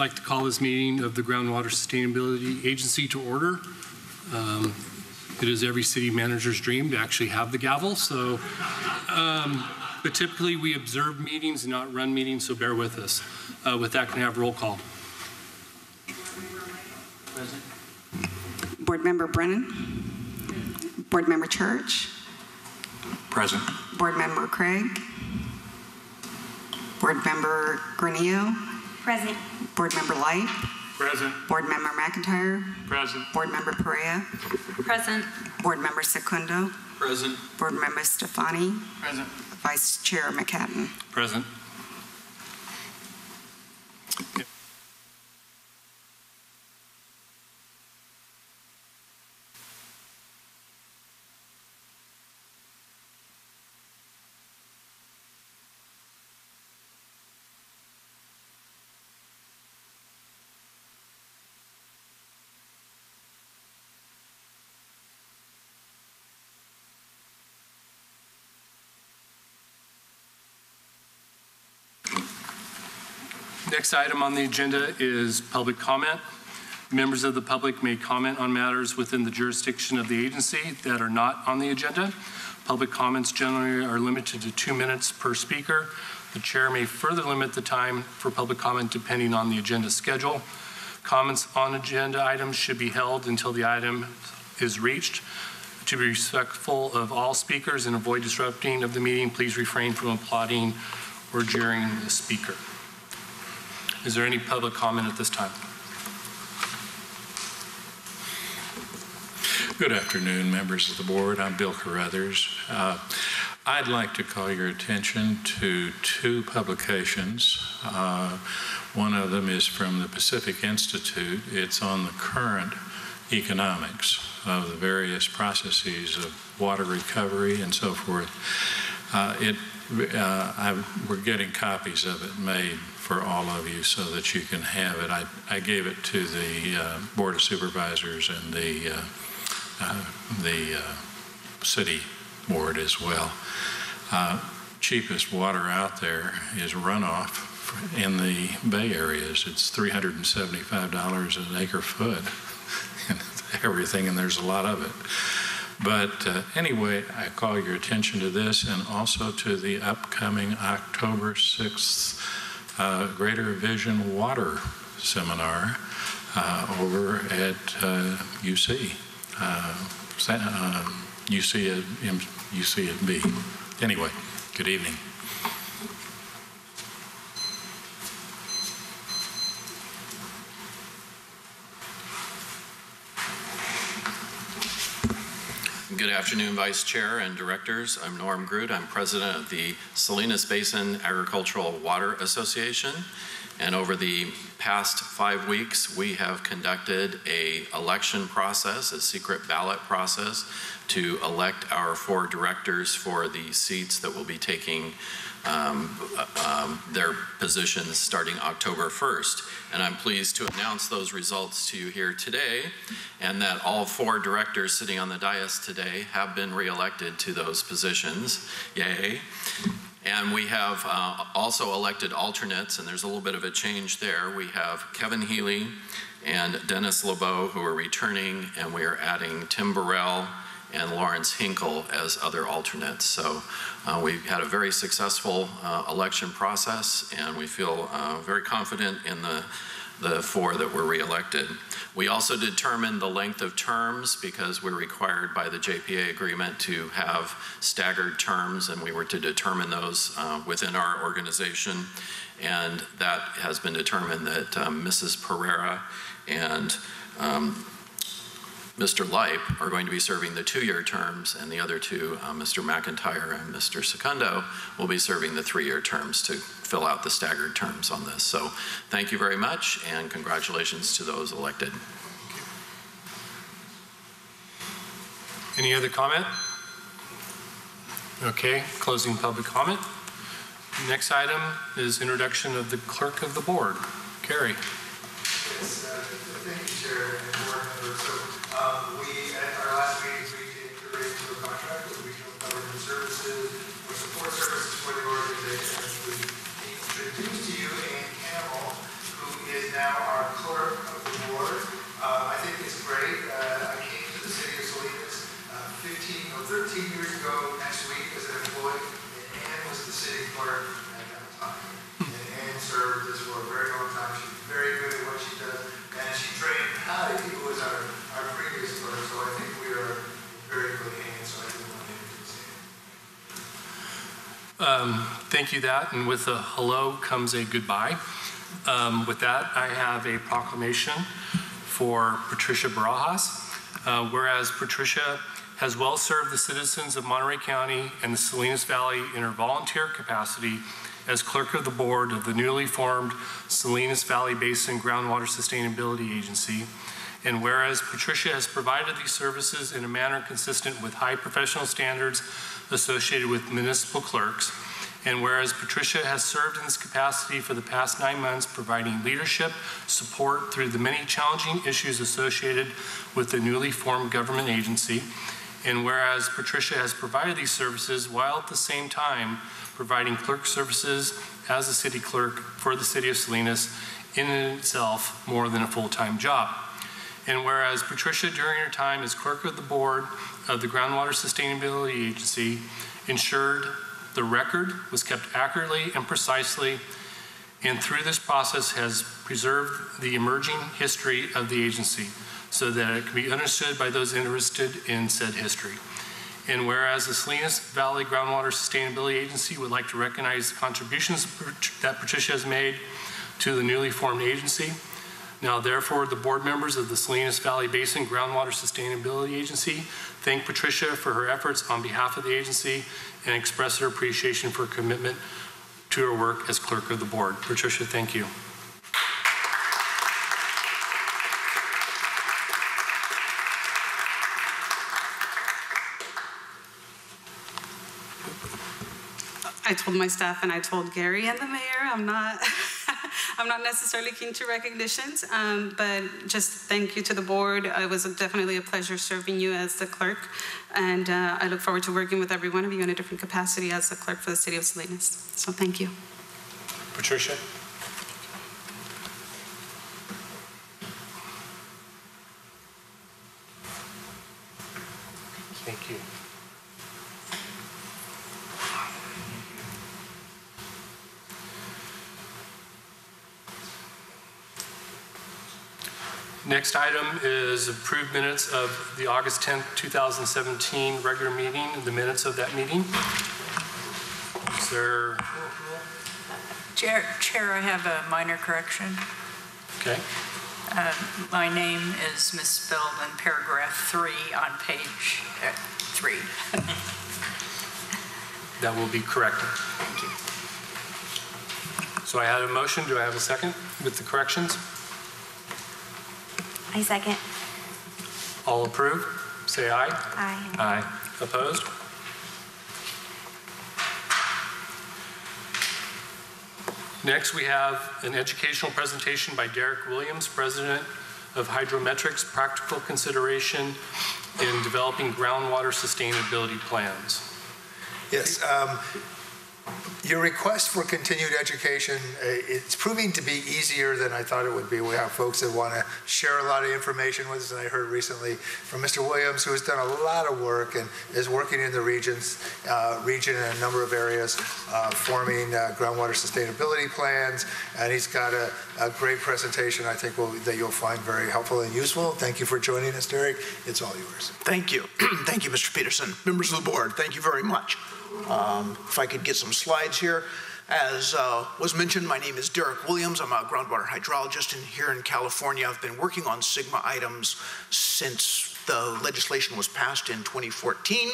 I'd like to call this meeting of the Groundwater Sustainability Agency to order. Um, It is every city manager's dream to actually have the gavel, so, um, but typically we observe meetings and not run meetings, so bear with us. Uh, With that, can I have roll call? Present. Board Member Brennan. Board Member Church. Present. Board Member Craig. Board Member Granillo. Present. Board Member Light. Present. Board Member McIntyre. Present. Board Member Perea. Present. Board Member Secundo. Present. Board Member Stefani. Present. Vice Chair McHatton. Present. Next item on the agenda is public comment. Members of the public may comment on matters within the jurisdiction of the agency that are not on the agenda. Public comments generally are limited to two minutes per speaker. The chair may further limit the time for public comment depending on the agenda schedule. Comments on agenda items should be held until the item is reached. To be respectful of all speakers and avoid disrupting of the meeting, please refrain from applauding or jeering the speaker. Is there any public comment at this time? Good afternoon, members of the board. I'm Bill Carruthers. Uh, I'd like to call your attention to two publications. Uh, One of them is from the Pacific Institute. It's on the current economics of the various processes of water recovery and so forth. Uh, It, uh, I- we're getting copies of it made for all of you so that you can have it. I I gave it to the uh, Board of Supervisors and the uh, uh, the uh, city board as well. Uh, Cheapest water out there is runoff in the bay areas. It's $375 an acre foot. And everything, and there's a lot of it. But uh, anyway, I call your attention to this and also to the upcoming October 6th uh, Greater Vision Water Seminar uh, over at UC UC at UC at B. Anyway, good evening. Good afternoon, Vice Chair and Directors. I'm Norm Groot. I'm President of the Salinas Basin Agricultural Water Association. And over the past five weeks, we have conducted a election process, a secret ballot process, to elect our four directors for the seats that will be taking um, um, their positions starting October 1st. And I'm pleased to announce those results to you here today, and that all four directors sitting on the dais today have been reelected to those positions. Yay. And we have uh, also elected alternates, and there's a little bit of a change there. We have Kevin Healy and Dennis LeBeau who are returning, and we are adding Tim Burrell and Lawrence Hinkle as other alternates. So uh, we've had a very successful uh, election process, and we feel uh, very confident in the, the four that were reelected. We also determined the length of terms because we're required by the JPA agreement to have staggered terms, and we were to determine those uh, within our organization. And that has been determined that um, Mrs. Pereira and um, Mr. Lipe are going to be serving the two-year terms, and the other two, uh, Mr. McIntyre and Mr. Secundo, will be serving the three-year terms to fill out the staggered terms on this. So thank you very much, and congratulations to those elected. Any other comment? Okay, closing public comment. Next item is introduction of the clerk of the board. Carrie. Yes, uh, thank you, Chair and board members. So, um, we, at our last meeting, we entered into a contract with Regional Government Services for support services for the organization. We introduced to you Ann Campbell, who is now our clerk of the board. Uh, I think it's great. Uh, I came to the city of Salinas uh, 15 or 13 years ago next week as an employee, and Ann was the city clerk at that time. And Ann served us for a very long time. She's very good at what she does, and she trained Patty, who was our, our previous clerk, so I think we are in very good hands, so I do want to say it. Um, Thank you, that, and with a hello comes a goodbye. Um, With that, I have a proclamation for Patricia Barajas. Uh, Whereas Patricia has well served the citizens of Monterey County and the Salinas Valley in her volunteer capacity as clerk of the board of the newly formed Salinas Valley Basin Groundwater Sustainability Agency. And whereas Patricia has provided these services in a manner consistent with high professional standards associated with municipal clerks, and whereas Patricia has served in this capacity for the past nine months, providing leadership, support through the many challenging issues associated with the newly formed government agency, and whereas Patricia has provided these services while at the same time providing clerk services as a city clerk for the city of Salinas in itself more than a full-time job. And whereas Patricia, during her time as clerk of the board of the Groundwater Sustainability Agency, ensured the record was kept accurately and precisely, and through this process has preserved the emerging history of the agency so that it can be understood by those interested in said history. And whereas the Salinas Valley Groundwater Sustainability Agency would like to recognize the contributions that Patricia has made to the newly formed agency, now therefore, the board members of the Salinas Valley Basin Groundwater Sustainability Agency thank Patricia for her efforts on behalf of the agency and express their appreciation for her commitment to her work as clerk of the board. Patricia, thank you. I told my staff and I told Gary and the mayor, I'm not, I'm not necessarily keen to recognitions, um, but just thank you to the board. It was definitely a pleasure serving you as the clerk, and uh, I look forward to working with every one of you in a different capacity as the clerk for the city of Salinas. So thank you. Patricia? Thank you. Next item is approved minutes of the August 10th, 2017 regular meeting, the minutes of that meeting. Is there, Chair, Chair, I have a minor correction. okay, Um, My name is misspelled in paragraph three on page uh, three. that will be corrected. Thank you. So I had a motion, do I have a second with the corrections? I second. All approve, say aye. Aye. Aye. Opposed? Next, we have an educational presentation by Derek Williams, President of Hydrometrics, Practical Consideration in Developing Groundwater Sustainability Plans. Yes, um, your request for continued education, uh, it's proving to be easier than I thought it would be. We have folks that want to share a lot of information with us, and I heard recently from Mr. Williams, who has done a lot of work and is working in the regions, uh, region in a number of areas, uh, forming uh, groundwater sustainability plans, and he's got a, a great presentation I think will, that you'll find very helpful and useful. Thank you for joining us, Derek. It's all yours. Thank you. Thank you, Mr. Peterson. Members of the board, thank you very much. Um, If I could get some slides here. As uh, was mentioned, my name is Derek Williams. I'm a groundwater hydrologist in, here in California. I've been working on SGMA items since the legislation was passed in 2014.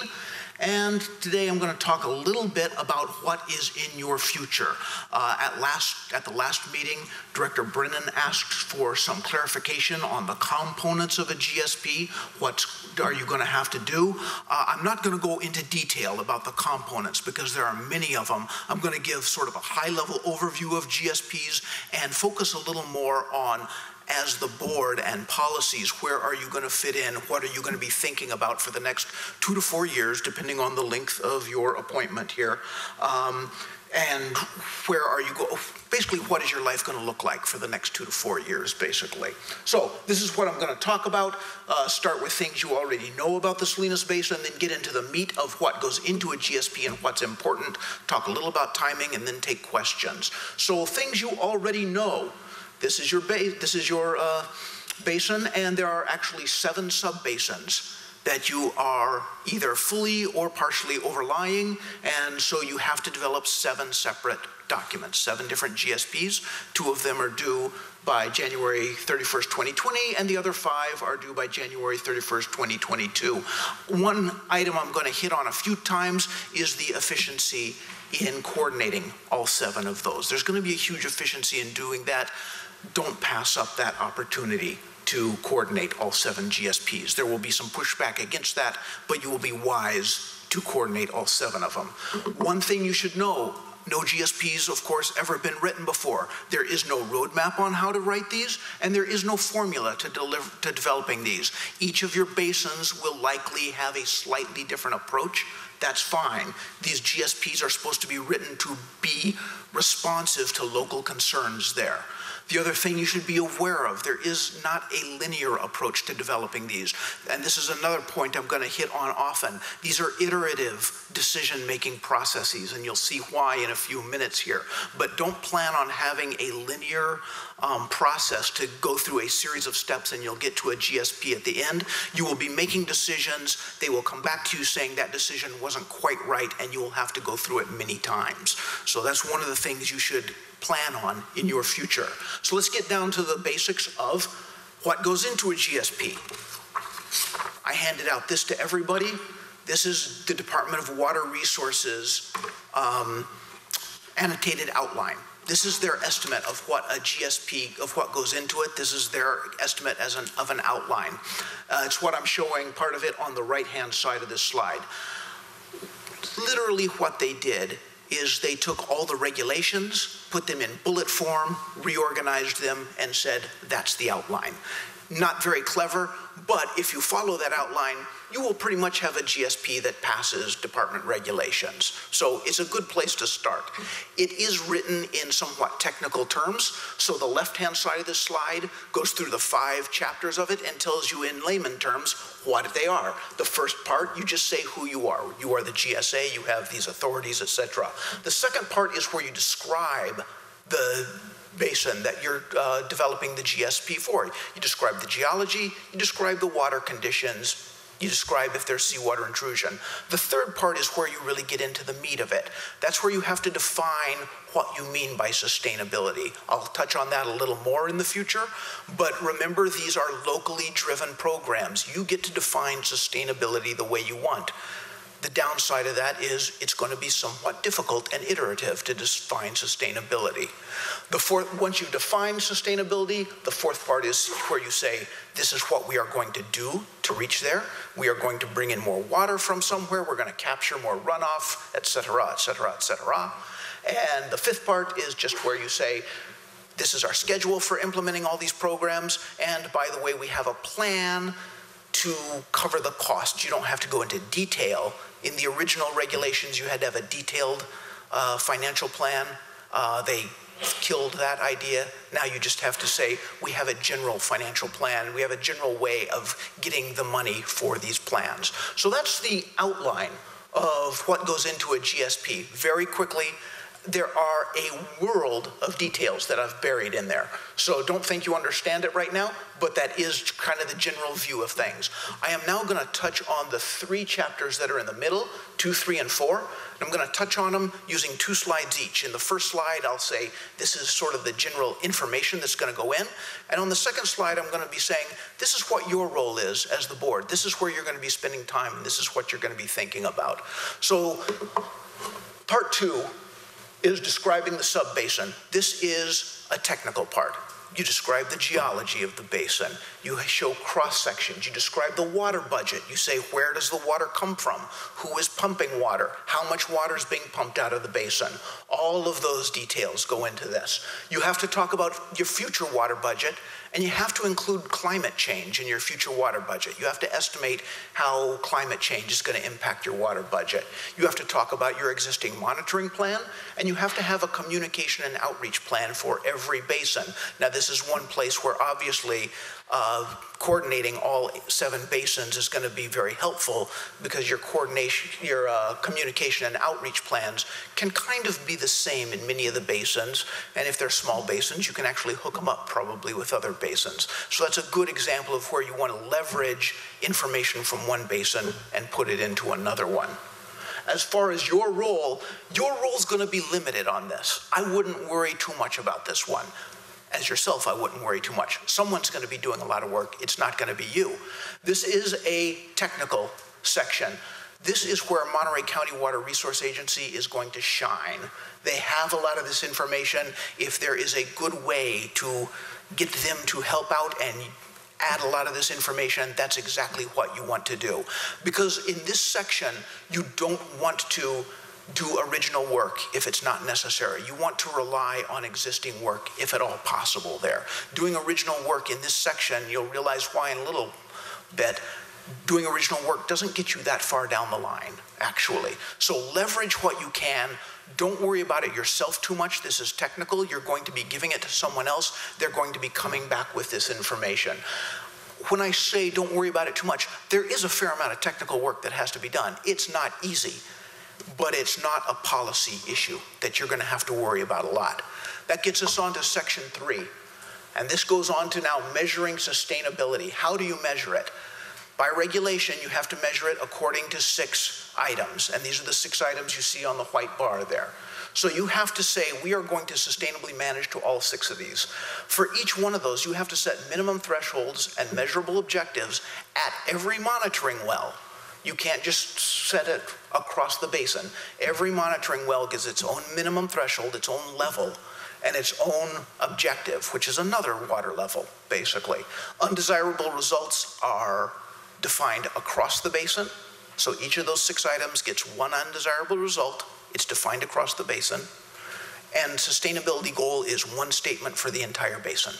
And today I'm going to talk a little bit about what is in your future. Uh, at last, at the last meeting, Director Brennan asked for some clarification on the components of a GSP. What are you going to have to do? Uh, I'm not going to go into detail about the components because there are many of them. I'm going to give sort of a high-level overview of GSPs and focus a little more on as the board and policies, where are you going to fit in? What are you going to be thinking about for the next two to four years, depending on the length of your appointment here? Um, and where are you going? Basically, what is your life going to look like for the next two to four years, basically? So this is what I'm going to talk about. Uh, start with things you already know about the Salinas Basin, and then get into the meat of what goes into a GSP and what's important. Talk a little about timing, and then take questions. So things you already know. This is your base. This is your uh, basin, and there are actually seven sub-basins that you are either fully or partially overlying, and so you have to develop seven separate documents, seven different GSPs. Two of them are due by January 31st, 2020, and the other five are due by January 31st, 2022. One item I'm going to hit on a few times is the efficiency in coordinating all seven of those. There's going to be a huge efficiency in doing that. Don't pass up that opportunity to coordinate all seven GSPs. There will be some pushback against that, but you will be wise to coordinate all seven of them. One thing you should know, no GSPs, of course, ever been written before. There is no roadmap on how to write these, and there is no formula to, deliver, to developing these. Each of your basins will likely have a slightly different approach. That's fine. These GSPs are supposed to be written to be responsive to local concerns there. The other thing you should be aware of, there is not a linear approach to developing these. And this is another point I'm going to hit on often. These are iterative decision-making processes, and you'll see why in a few minutes here. But don't plan on having a linear um, process to go through a series of steps and you'll get to a GSP at the end. You will be making decisions. They will come back to you saying that decision wasn't quite right, and you will have to go through it many times. So that's one of the things you should plan on in your future. So let's get down to the basics of what goes into a GSP. I handed out this to everybody. This is the Department of Water Resources um, annotated outline. This is their estimate of what a GSP, of what goes into it. This is their estimate as an, of an outline. Uh, it's what I'm showing, part of it on the right-hand side of this slide. Literally what they did is they took all the regulations, put them in bullet form, reorganized them, and said, that's the outline. Not very clever, but if you follow that outline, you will pretty much have a GSP that passes department regulations. So it's a good place to start. It is written in somewhat technical terms, so the left-hand side of this slide goes through the five chapters of it and tells you in layman terms what they are. The first part, you just say who you are. You are the GSA, you have these authorities, etc. The second part is where you describe the basin that you're uh, developing the GSP for. You describe the geology, you describe the water conditions, you describe if there's seawater intrusion. The third part is where you really get into the meat of it. That's where you have to define what you mean by sustainability. I'll touch on that a little more in the future, but remember these are locally driven programs. You get to define sustainability the way you want. The downside of that is it's going to be somewhat difficult and iterative to define sustainability. The fourth, once you define sustainability, the fourth part is where you say, this is what we are going to do to reach there. We are going to bring in more water from somewhere. We're going to capture more runoff, et cetera, et cetera, et cetera. And the fifth part is just where you say, this is our schedule for implementing all these programs. And by the way, we have a plan to cover the cost. You don't have to go into detail. In the original regulations, you had to have a detailed uh, financial plan. Uh, they killed that idea. Now you just have to say, we have a general financial plan. We have a general way of getting the money for these plans. So that's the outline of what goes into a GSP. Very quickly, there are a world of details that I've buried in there. So don't think you understand it right now, but that is kind of the general view of things. I am now going to touch on the three chapters that are in the middle, two, three, and four. And I'm going to touch on them using two slides each. In the first slide, I'll say this is sort of the general information that's going to go in. And on the second slide, I'm going to be saying this is what your role is as the board. This is where you're going to be spending time, and this is what you're going to be thinking about. So part two is describing the subbasin. This is a technical part. You describe the geology of the basin. You show cross sections. You describe the water budget. You say, where does the water come from? Who is pumping water? How much water is being pumped out of the basin? All of those details go into this. You have to talk about your future water budget, and you have to include climate change in your future water budget. You have to estimate how climate change is going to impact your water budget. You have to talk about your existing monitoring plan, and you have to have a communication and outreach plan for every basin. Now, this is one place where obviously uh, coordinating all seven basins is going to be very helpful because your coordination, your uh, communication and outreach plans can kind of be the same in many of the basins. And if they're small basins, you can actually hook them up probably with other basins. So that's a good example of where you want to leverage information from one basin and put it into another one. As far as your role, your role is going to be limited on this. I wouldn't worry too much about this one as yourself, I wouldn't worry too much. Someone's going to be doing a lot of work. It's not going to be you. This is a technical section. This is where Monterey County Water Resource Agency is going to shine. They have a lot of this information. If there is a good way to get them to help out and add a lot of this information, that's exactly what you want to do. Because in this section, you don't want to do original work if it's not necessary. You want to rely on existing work if at all possible there. Doing original work in this section, you'll realize why in a little bit, doing original work doesn't get you that far down the line, actually. So leverage what you can. Don't worry about it yourself too much. This is technical. You're going to be giving it to someone else. They're going to be coming back with this information. When I say don't worry about it too much, there is a fair amount of technical work that has to be done. It's not easy but it's not a policy issue that you're going to have to worry about a lot. That gets us on to section three. And this goes on to now measuring sustainability. How do you measure it? By regulation, you have to measure it according to six items. And these are the six items you see on the white bar there. So you have to say, we are going to sustainably manage to all six of these. For each one of those, you have to set minimum thresholds and measurable objectives at every monitoring well. You can't just set it across the basin. Every monitoring well gets its own minimum threshold, its own level, and its own objective, which is another water level, basically. Undesirable results are defined across the basin. So each of those six items gets one undesirable result. It's defined across the basin. And sustainability goal is one statement for the entire basin.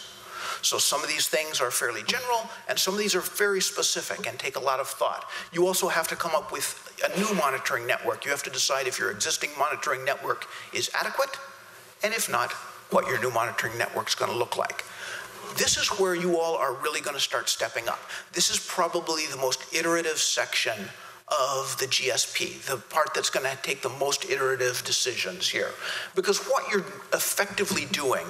So some of these things are fairly general, and some of these are very specific and take a lot of thought. You also have to come up with a new monitoring network. You have to decide if your existing monitoring network is adequate, and if not, what your new monitoring network is going to look like. This is where you all are really going to start stepping up. This is probably the most iterative section of the GSP, the part that's going to take the most iterative decisions here. Because what you're effectively doing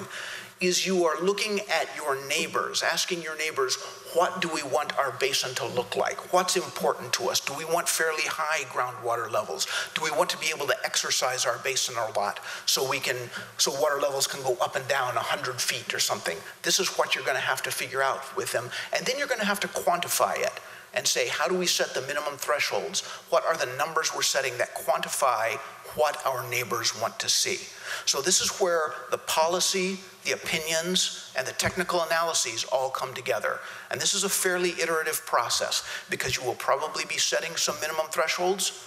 is you are looking at your neighbors, asking your neighbors, what do we want our basin to look like? What's important to us? Do we want fairly high groundwater levels? Do we want to be able to exercise our basin a lot so we can, so water levels can go up and down 100 feet or something? This is what you're to have to figure out with them. And then you're to have to quantify it and say, how do we set the minimum thresholds? What are the numbers we're setting that quantify what our neighbors want to see? So this is where the policy, the opinions, and the technical analyses all come together. And this is a fairly iterative process because you will probably be setting some minimum thresholds,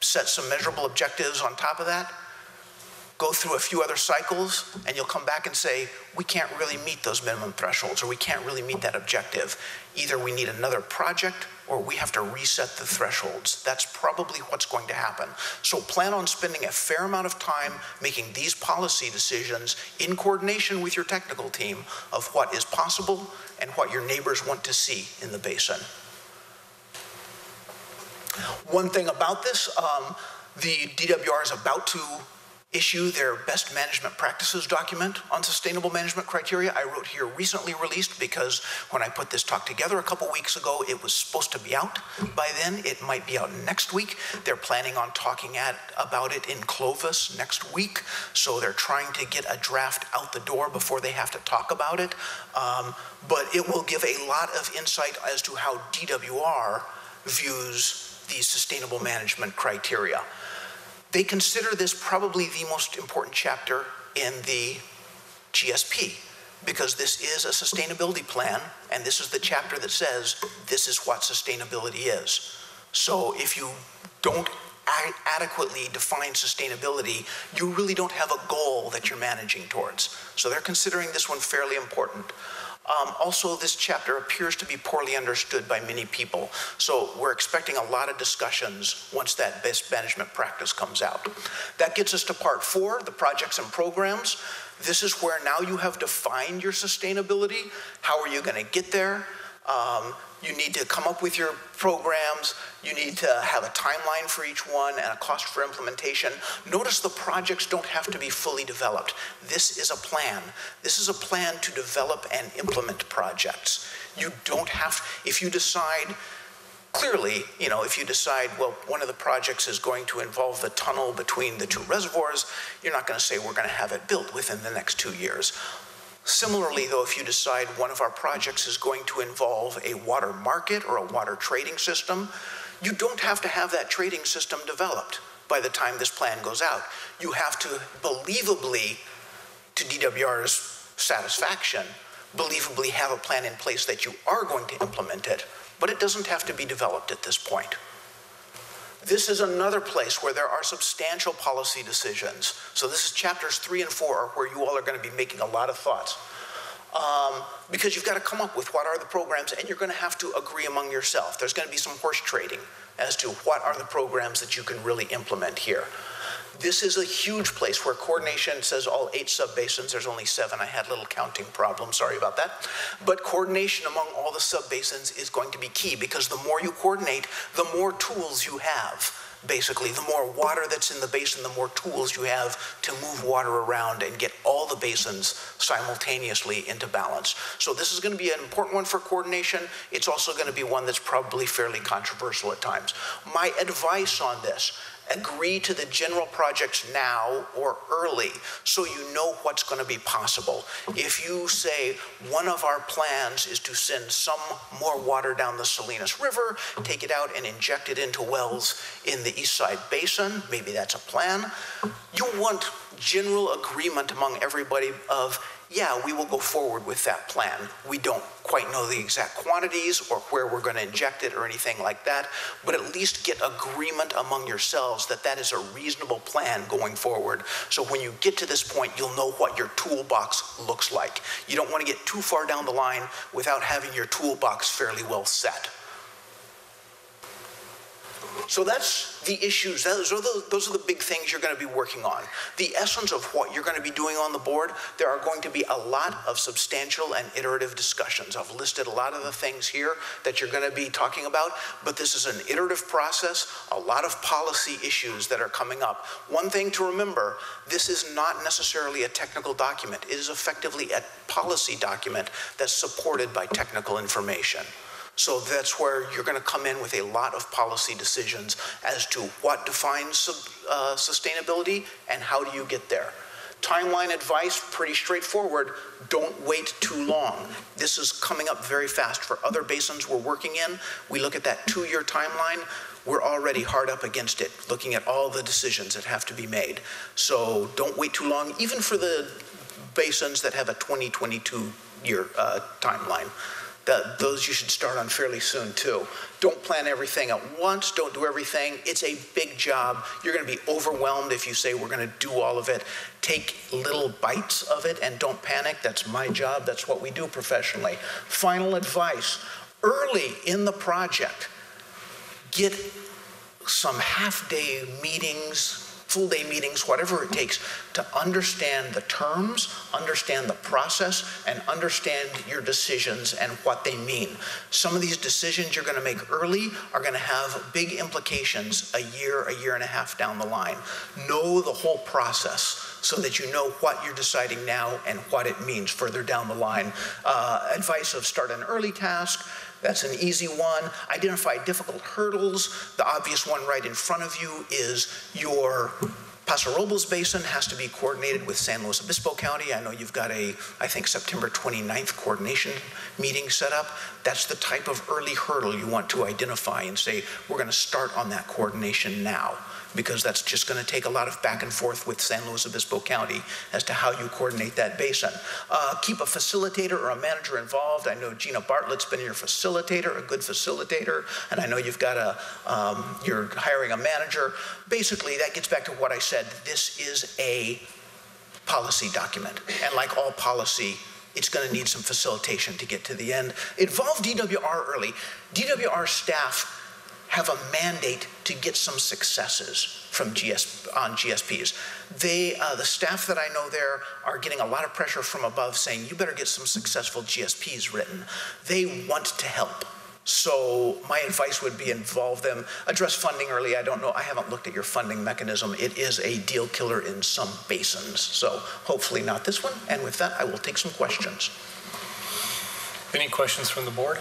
set some measurable objectives on top of that, go through a few other cycles, and you'll come back and say, we can't really meet those minimum thresholds, or we can't really meet that objective. Either we need another project, or we have to reset the thresholds. That's probably what's going to happen. So plan on spending a fair amount of time making these policy decisions in coordination with your technical team of what is possible and what your neighbors want to see in the basin. One thing about this, um, the DWR is about to issue their best management practices document on sustainable management criteria. I wrote here recently released because when I put this talk together a couple weeks ago, it was supposed to be out by then. It might be out next week. They're planning on talking at, about it in Clovis next week. So they're trying to get a draft out the door before they have to talk about it. Um, but it will give a lot of insight as to how DWR views these sustainable management criteria. They consider this probably the most important chapter in the GSP because this is a sustainability plan, and this is the chapter that says this is what sustainability is. So if you don't adequately define sustainability, you really don't have a goal that you're managing towards. So they're considering this one fairly important. Um, also, this chapter appears to be poorly understood by many people. So we're expecting a lot of discussions once that best management practice comes out. That gets us to part four, the projects and programs. This is where now you have defined your sustainability. How are you going to get there? Um, you need to come up with your programs. You need to have a timeline for each one and a cost for implementation. Notice the projects don't have to be fully developed. This is a plan. This is a plan to develop and implement projects. You don't have, if you decide, clearly, you know, if you decide, well, one of the projects is going to involve the tunnel between the two reservoirs, you're not going to say we're going to have it built within the next two years. Similarly, though, if you decide one of our projects is going to involve a water market or a water trading system, you don't have to have that trading system developed by the time this plan goes out. You have to believably, to DWR's satisfaction, believably have a plan in place that you are going to implement it, but it doesn't have to be developed at this point. This is another place where there are substantial policy decisions. So this is chapters three and four, where you all are going to be making a lot of thoughts. Um, because you've got to come up with what are the programs, and you're going to have to agree among yourself. There's going to be some horse trading as to what are the programs that you can really implement here. This is a huge place where coordination says all eight subbasins. There's only seven. I had a little counting problem. Sorry about that. But coordination among all the subbasins is going to be key because the more you coordinate, the more tools you have. Basically, the more water that's in the basin, the more tools you have to move water around and get all the basins simultaneously into balance. So this is going to be an important one for coordination. It's also going to be one that's probably fairly controversial at times. My advice on this, agree to the general projects now or early so you know what's going to be possible. If you say one of our plans is to send some more water down the Salinas River, take it out and inject it into wells in the East Side Basin, maybe that's a plan. You want general agreement among everybody of yeah, we will go forward with that plan. We don't quite know the exact quantities or where we're going to inject it or anything like that, but at least get agreement among yourselves that that is a reasonable plan going forward. So when you get to this point, you'll know what your toolbox looks like. You don't want to get too far down the line without having your toolbox fairly well set. So that's the issues. Those are the, those are the big things you're going to be working on. The essence of what you're going to be doing on the board, there are going to be a lot of substantial and iterative discussions. I've listed a lot of the things here that you're going to be talking about, but this is an iterative process, a lot of policy issues that are coming up. One thing to remember, this is not necessarily a technical document. It is effectively a policy document that's supported by technical information. So that's where you're going to come in with a lot of policy decisions as to what defines uh, sustainability and how do you get there. Timeline advice, pretty straightforward. Don't wait too long. This is coming up very fast for other basins we're working in. We look at that two year timeline. We're already hard up against it, looking at all the decisions that have to be made. So don't wait too long, even for the basins that have a 2022 year uh, timeline that those you should start on fairly soon too. Don't plan everything at once, don't do everything. It's a big job. You're going to be overwhelmed if you say we're going to do all of it. Take little bites of it and don't panic. That's my job. That's what we do professionally. Final advice, early in the project, get some half-day meetings full day meetings, whatever it takes to understand the terms, understand the process, and understand your decisions and what they mean. Some of these decisions you're going to make early are going to have big implications a year, a year and a half down the line. Know the whole process so that you know what you're deciding now and what it means further down the line. Uh, advice of start an early task, that's an easy one. Identify difficult hurdles. The obvious one right in front of you is your Paso Robles Basin has to be coordinated with San Luis Obispo County. I know you've got a, I think, September 29th coordination meeting set up. That's the type of early hurdle you want to identify and say, we're going to start on that coordination now. Because that's just going to take a lot of back and forth with San Luis Obispo County as to how you coordinate that basin. Uh, keep a facilitator or a manager involved. I know Gina Bartlett's been your facilitator, a good facilitator, and I know you've got a, um, you're hiring a manager. Basically, that gets back to what I said. This is a policy document, and like all policy, it's going to need some facilitation to get to the end. Involve DWR early. DWR staff have a mandate to get some successes from GS on GSPs. They, uh, the staff that I know there, are getting a lot of pressure from above, saying you better get some successful GSPs written. They want to help. So my advice would be involve them, address funding early. I don't know, I haven't looked at your funding mechanism. It is a deal killer in some basins. So hopefully not this one. And with that, I will take some questions. Any questions from the board?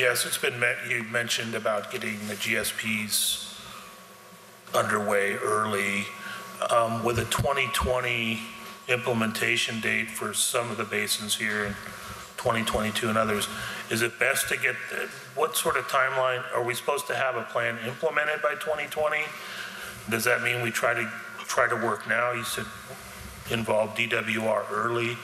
Yes, it's been, met- you mentioned about getting the GSPs underway early. Um, With a 2020 implementation date for some of the basins here in 2022 and others, is it best to get, what sort of timeline, are we supposed to have a plan implemented by 2020? Does that mean we try to, try to work now? You said involve DWR early.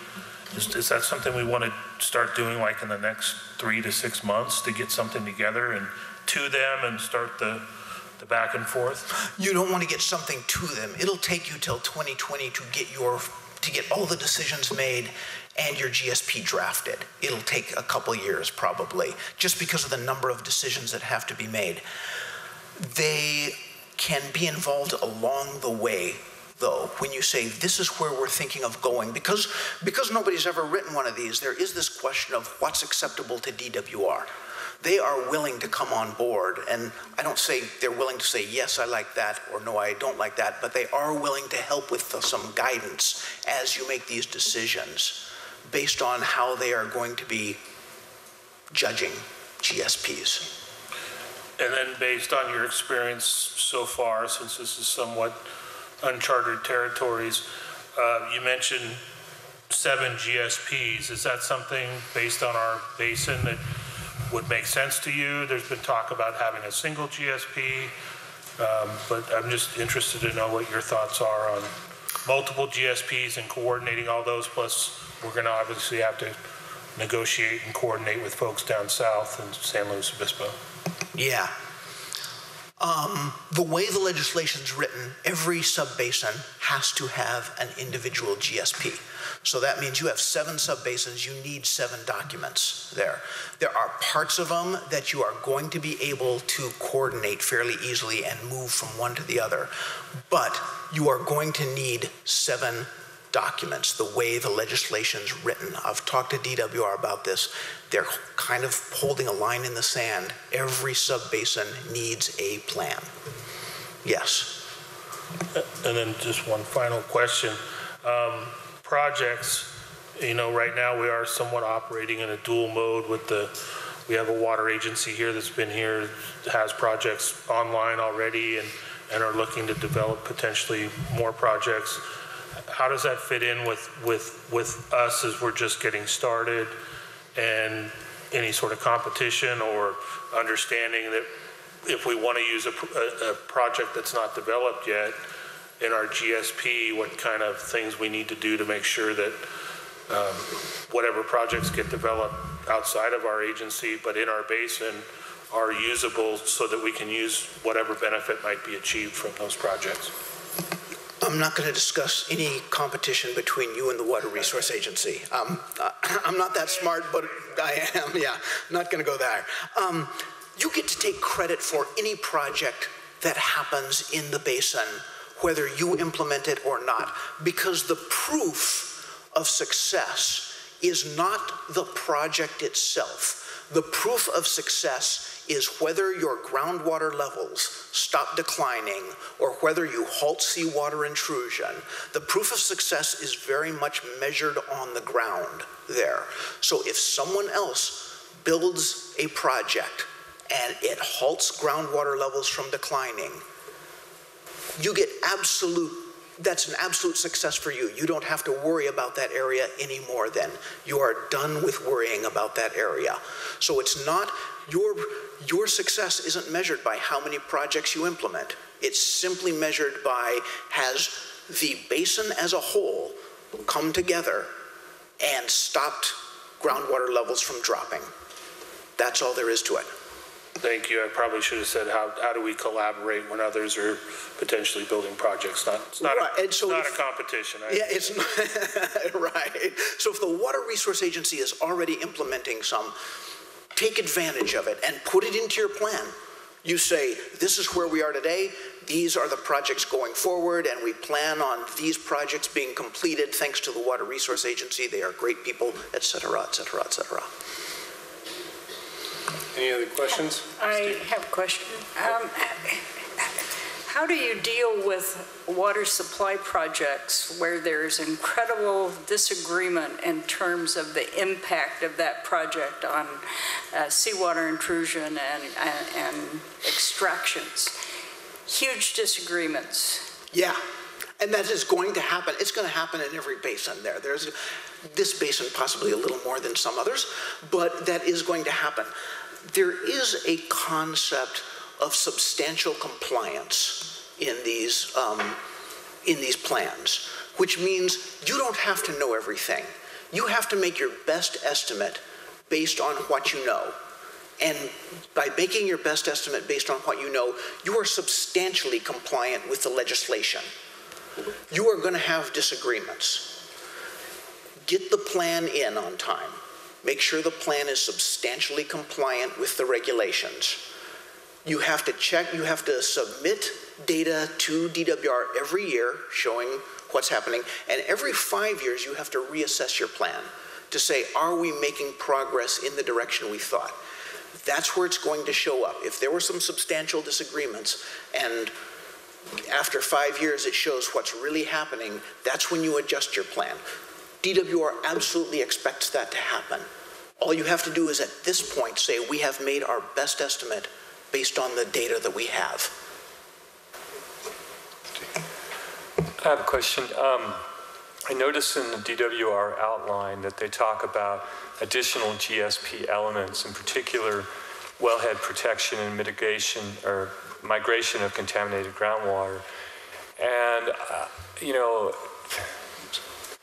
Is, is that something we want to start doing like in the next three to six months to get something together and to them and start the, the back and forth? You don't want to get something to them. It'll take you till 2020 to get your, to get all the decisions made and your GSP drafted. It'll take a couple years probably, just because of the number of decisions that have to be made. They can be involved along the way though, when you say this is where we're thinking of going, because because nobody's ever written one of these, there is this question of what's acceptable to DWR. They are willing to come on board, and I don't say they're willing to say yes, I like that, or no, I don't like that, but they are willing to help with some guidance as you make these decisions based on how they are going to be judging GSPs. And then based on your experience so far, since this is somewhat uncharted territories, uh, you mentioned seven GSPs. Is that something based on our basin that would make sense to you? There's been talk about having a single GSP, um, but I'm just interested to know what your thoughts are on multiple GSPs and coordinating all those. Plus, we're going to obviously have to negotiate and coordinate with folks down south in San Luis Obispo. Yeah. Um, the way the legislation's written, every subbasin has to have an individual GSP. So that means you have seven subbasins, you need seven documents there. There are parts of them that you are going to be able to coordinate fairly easily and move from one to the other. But you are going to need seven documents, the way the legislation's written. I've talked to DWR about this. They're kind of holding a line in the sand. Every subbasin needs a plan. Yes. And then just one final question. Um, Projects, you know, right now we are somewhat operating in a dual mode with the, we have a water agency here that's been here, has projects online already and, and are looking to develop potentially more projects. How does that fit in with, with, with us as we're just getting started? And any sort of competition or understanding that if we want to use a, a, a project that's not developed yet in our GSP, what kind of things we need to do to make sure that um, whatever projects get developed outside of our agency, but in our basin, are usable so that we can use whatever benefit might be achieved from those projects. I'm not going to discuss any competition between you and the Water Resource Agency. Um, uh, I'm not that smart, but I am, yeah. Not going to go there. Um, you get to take credit for any project that happens in the basin, whether you implement it or not, because the proof of success is not the project itself. The proof of success is whether your groundwater levels stop declining or whether you halt seawater intrusion. The proof of success is very much measured on the ground there. So if someone else builds a project and it halts groundwater levels from declining, you get absolute that's an absolute success for you. You don't have to worry about that area anymore then. You are done with worrying about that area. So it's not, your, your success isn't measured by how many projects you implement. It's simply measured by has the basin as a whole come together and stopped groundwater levels from dropping. That's all there is to it. Thank you. I probably should have said, how, how do we collaborate when others are potentially building projects? Not, it's not, Right, and a, so not a if- competition. I- Yeah, it's not, right. So if the Water Resource Agency is already implementing some, take advantage of it and put it into your plan. You say, this is where we are today, these are the projects going forward, and we plan on these projects being completed thanks to the Water Resource Agency. They are great people, et cetera, et cetera, et cetera. Any other questions? I have a question. Um, How do you deal with water supply projects where there's incredible disagreement in terms of the impact of that project on uh, seawater intrusion and, and- and extractions? Huge disagreements. Yeah, and that is going to happen. It's going to happen in every basin there. There's this basin possibly a little more than some others, but that is going to happen. There is a concept of substantial compliance in these um, in these plans, which means you don't have to know everything. You have to make your best estimate based on what you know. And by making your best estimate based on what you know, you are substantially compliant with the legislation. You are going to have disagreements. Get the plan in on time. Make sure the plan is substantially compliant with the regulations. You have to check, you have to submit data to DWR every year showing what's happening. And every five years, you have to reassess your plan to say, are we making progress in the direction we thought? That's where it's going to show up. If there were some substantial disagreements and after five years it shows what's really happening, that's when you adjust your plan. DWR absolutely expects that to happen. All you have to do is at this point say, we have made our best estimate based on the data that we have. I have a question. Um, I noticed in the DWR outline that they talk about additional GSP elements, in particular wellhead protection and mitigation or migration of contaminated groundwater. And, uh, you know,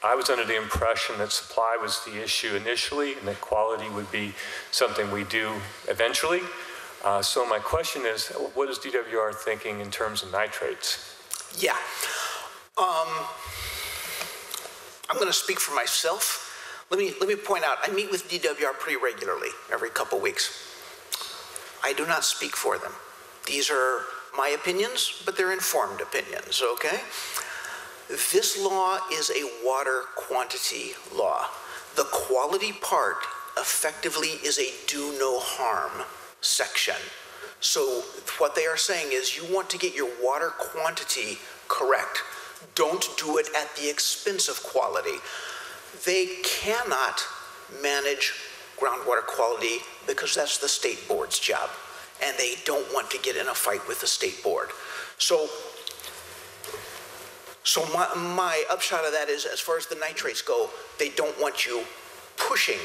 I was under the impression that supply was the issue initially and that quality would be something we do eventually. Uh, so my question is, what is DWR thinking in terms of nitrates? Yeah. Um, I'm going to speak for myself. Let me, let me point out, I meet with DWR pretty regularly, every couple weeks. I do not speak for them. These are my opinions, but they're informed opinions, okay? This law is a water quantity law. The quality part effectively is a do no harm section. So what they are saying is you want to get your water quantity correct. Don't do it at the expense of quality. They cannot manage groundwater quality because that's the state board's job. And they don't want to get in a fight with the state board. So so my, my upshot of that is, as far as the nitrates go, they don't want you pushing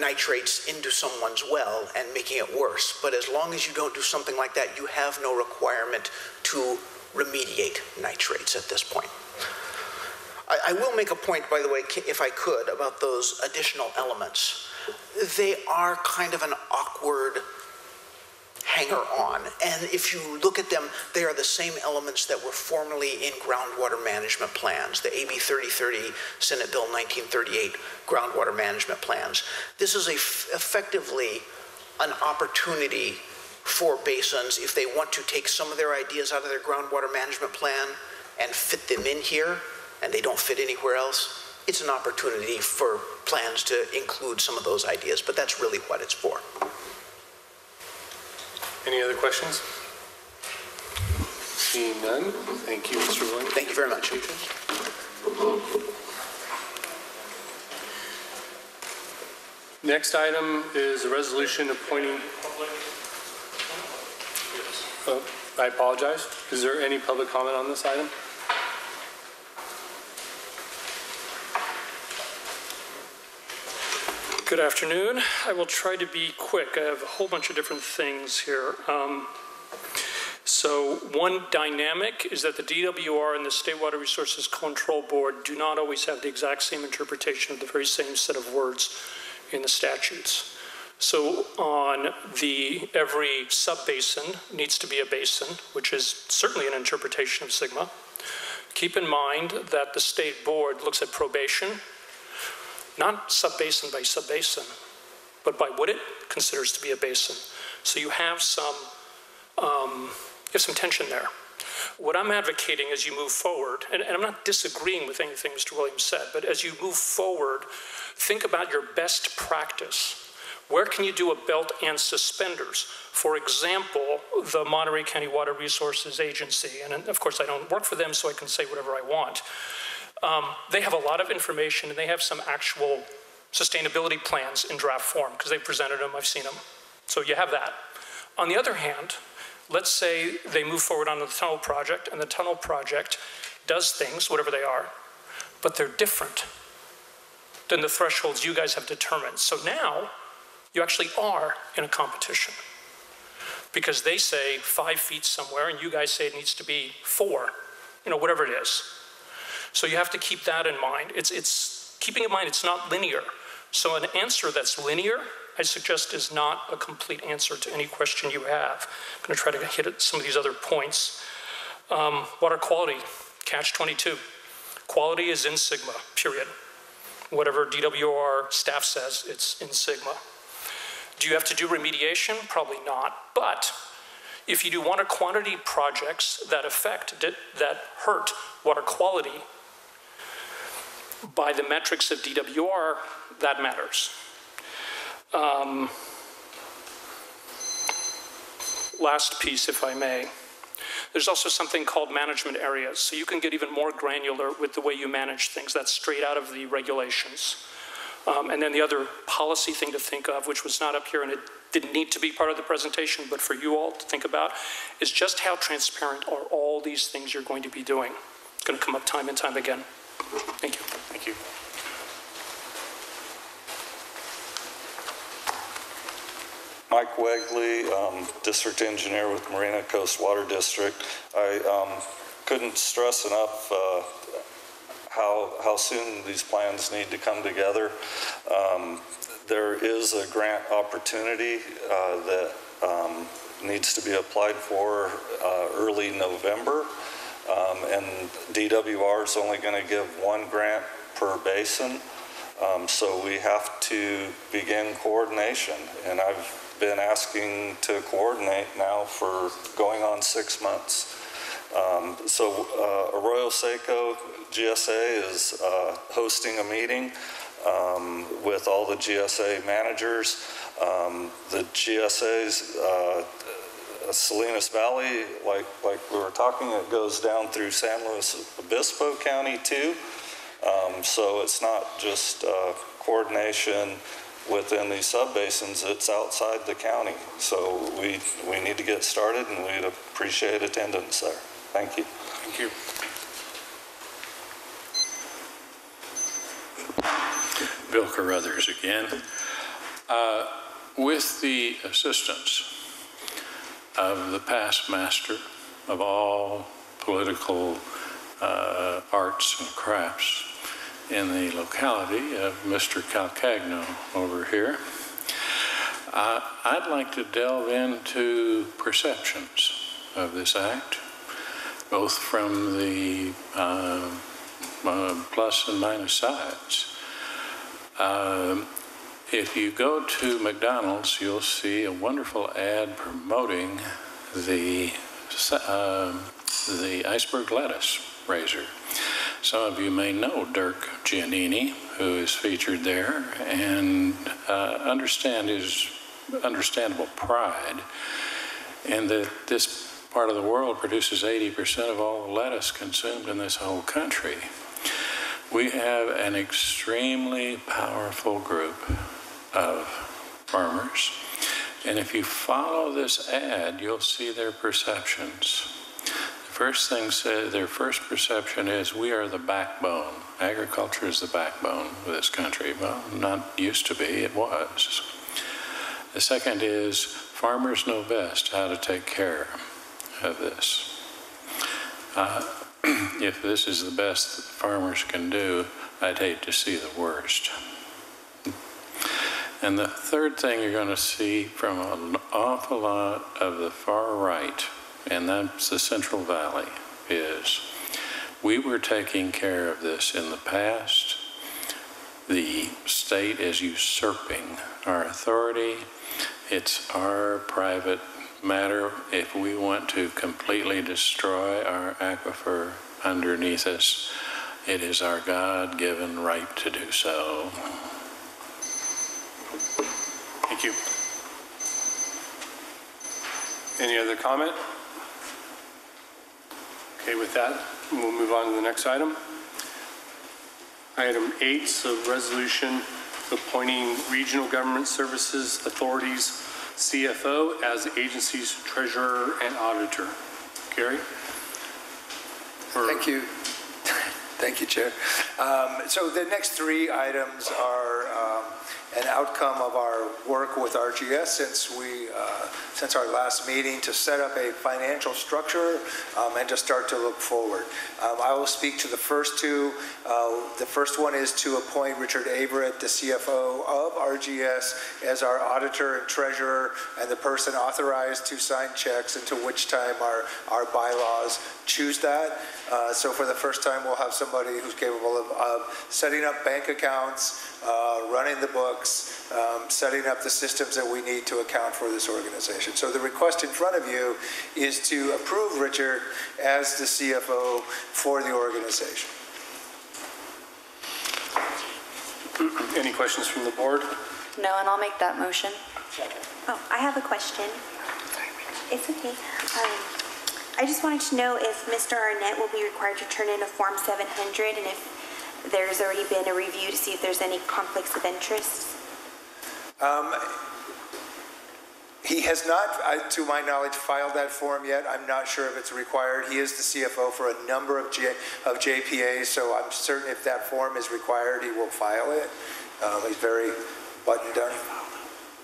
nitrates into someone's well and making it worse. But as long as you don't do something like that, you have no requirement to remediate nitrates at this point. I, I will make a point, by the way, if I could, about those additional elements. They are kind of an awkward hanger on. And if you look at them, they are the same elements that were formerly in groundwater management plans, the AB 3030, Senate Bill 1938 groundwater management plans. This is effectively an opportunity for basins, if they want to take some of their ideas out of their groundwater management plan and fit them in here, and they don't fit anywhere else, it's an opportunity for plans to include some of those ideas, but that's really what it's for. Any other questions? Seeing none, thank you, Mr. Williams. Thank you very much. Next item is a resolution appointing. Oh, I apologize. Is there any public comment on this item? Good afternoon. I will try to be quick. I have a whole bunch of different things here. Um, so one dynamic is that the DWR and the State Water Resources Control Board do not always have the exact same interpretation of the very same set of words in the statutes. So on the, every sub-basin needs to be a basin, which is certainly an interpretation of SGMA. Keep in mind that the state board looks at probation, not sub-basin by sub-basin, but by what it considers to be a basin. So you have some, um, you have some tension there. What I'm advocating as you move forward, and, and I'm not disagreeing with anything Mr. Williams said, but as you move forward, think about your best practice. Where can you do a belt and suspenders? For example, the Monterey County Water Resources Agency, and of course I don't work for them, so I can say whatever I want. Um, they have a lot of information and they have some actual sustainability plans in draft form because they've presented them, I've seen them. So you have that. On the other hand, let's say they move forward on the tunnel project and the tunnel project does things, whatever they are, but they're different than the thresholds you guys have determined. So now you actually are in a competition because they say five feet somewhere and you guys say it needs to be four, you know, whatever it is. So you have to keep that in mind. It's, it's keeping in mind it's not linear. So an answer that's linear, I suggest is not a complete answer to any question you have. I'm going to try to hit at some of these other points. Um, water quality, catch 22. Quality is in SGMA, period. Whatever DWR staff says, it's in SGMA. Do you have to do remediation? Probably not. But if you do water quantity projects that affect, that hurt water quality, by the metrics of DWR, that matters. Um, last piece, if I may. There's also something called management areas, so you can get even more granular with the way you manage things. That's straight out of the regulations. Um, and then the other policy thing to think of, which was not up here and it didn't need to be part of the presentation, but for you all to think about, is just how transparent are all these things you're going to be doing. It's going to come up time and time again. Thank you. Thank you. Mike Wegley, um, District Engineer with Marina Coast Water District. I um, couldn't stress enough uh, how, how soon these plans need to come together. Um, there is a grant opportunity uh, that um, needs to be applied for uh, early November. Um, and DWR is only going to give one grant per basin. Um, so we have to begin coordination. And I've been asking to coordinate now for going on six months. Um, so uh, Arroyo Seco GSA is uh, hosting a meeting um, with all the GSA managers. Um, the GSA's uh, Salinas Valley, like, like we were talking, it goes down through San Luis Obispo County too. Um, so it's not just uh, coordination within these subbasins, it's outside the county. So we, we need to get started and we'd appreciate attendance there. Thank you. Thank you. Bill Carruthers again. Uh, with the assistance of the past master of all political uh, arts and crafts in the locality of Mr. Calcagno over here. Uh, I'd like to delve into perceptions of this act, both from the uh, uh, plus and minus sides. If you go to McDonald's, you'll see a wonderful ad promoting the uh, the iceberg lettuce raiser. Some of you may know Dirk Giannini, who is featured there, and uh, understand his understandable pride in that this part of the world produces 80% of all the lettuce consumed in this whole country. We have an extremely powerful group of farmers. And if you follow this ad, you'll see their perceptions. The first thing said, their first perception is we are the backbone. Agriculture is the backbone of this country. Well, not used to be, it was. The second is farmers know best how to take care of this. Uh, if this is the best that farmers can do, I'd hate to see the worst. And the third thing you're going to see from an awful lot of the far right, and that's the Central Valley, is we were taking care of this in the past. The state is usurping our authority. It's our private matter if we want to completely destroy our aquifer underneath us. It is our God given right to do so. Thank you. Any other comment? Okay, with that, we'll move on to the next item. Item eight, so resolution appointing regional government services authorities CFO as the agency's treasurer and auditor. Gary? Thank you. Thank you, Chair. Um, So the next three items are um, an outcome of our work with RGS since we, uh, since our last meeting to set up a financial structure um, and to start to look forward. Um, I will speak to the first two. Uh, The first one is to appoint Richard Averett, the CFO of RGS, as our auditor and treasurer and the person authorized to sign checks, until which time our, our bylaws choose that. Uh, So for the first time, we'll have somebody who's capable of, of setting up bank accounts, uh, running the books, um, setting up the systems that we need to account for this organization. So the request in front of you is to approve Richard as the CFO for the organization. Any questions from the board? No, and I'll make that motion. Oh, I have a question. It's okay. Um, I just wanted to know if Mr. Arnett will be required to turn in a Form 700 and if there's already been a review to see if there's any conflicts of interest. Um, He has not, I- to my knowledge, filed that form yet. I'm not sure if it's required. He is the CFO for a number of J- of JPAs, so I'm certain if that form is required, he will file it. Um, He's very buttoned down.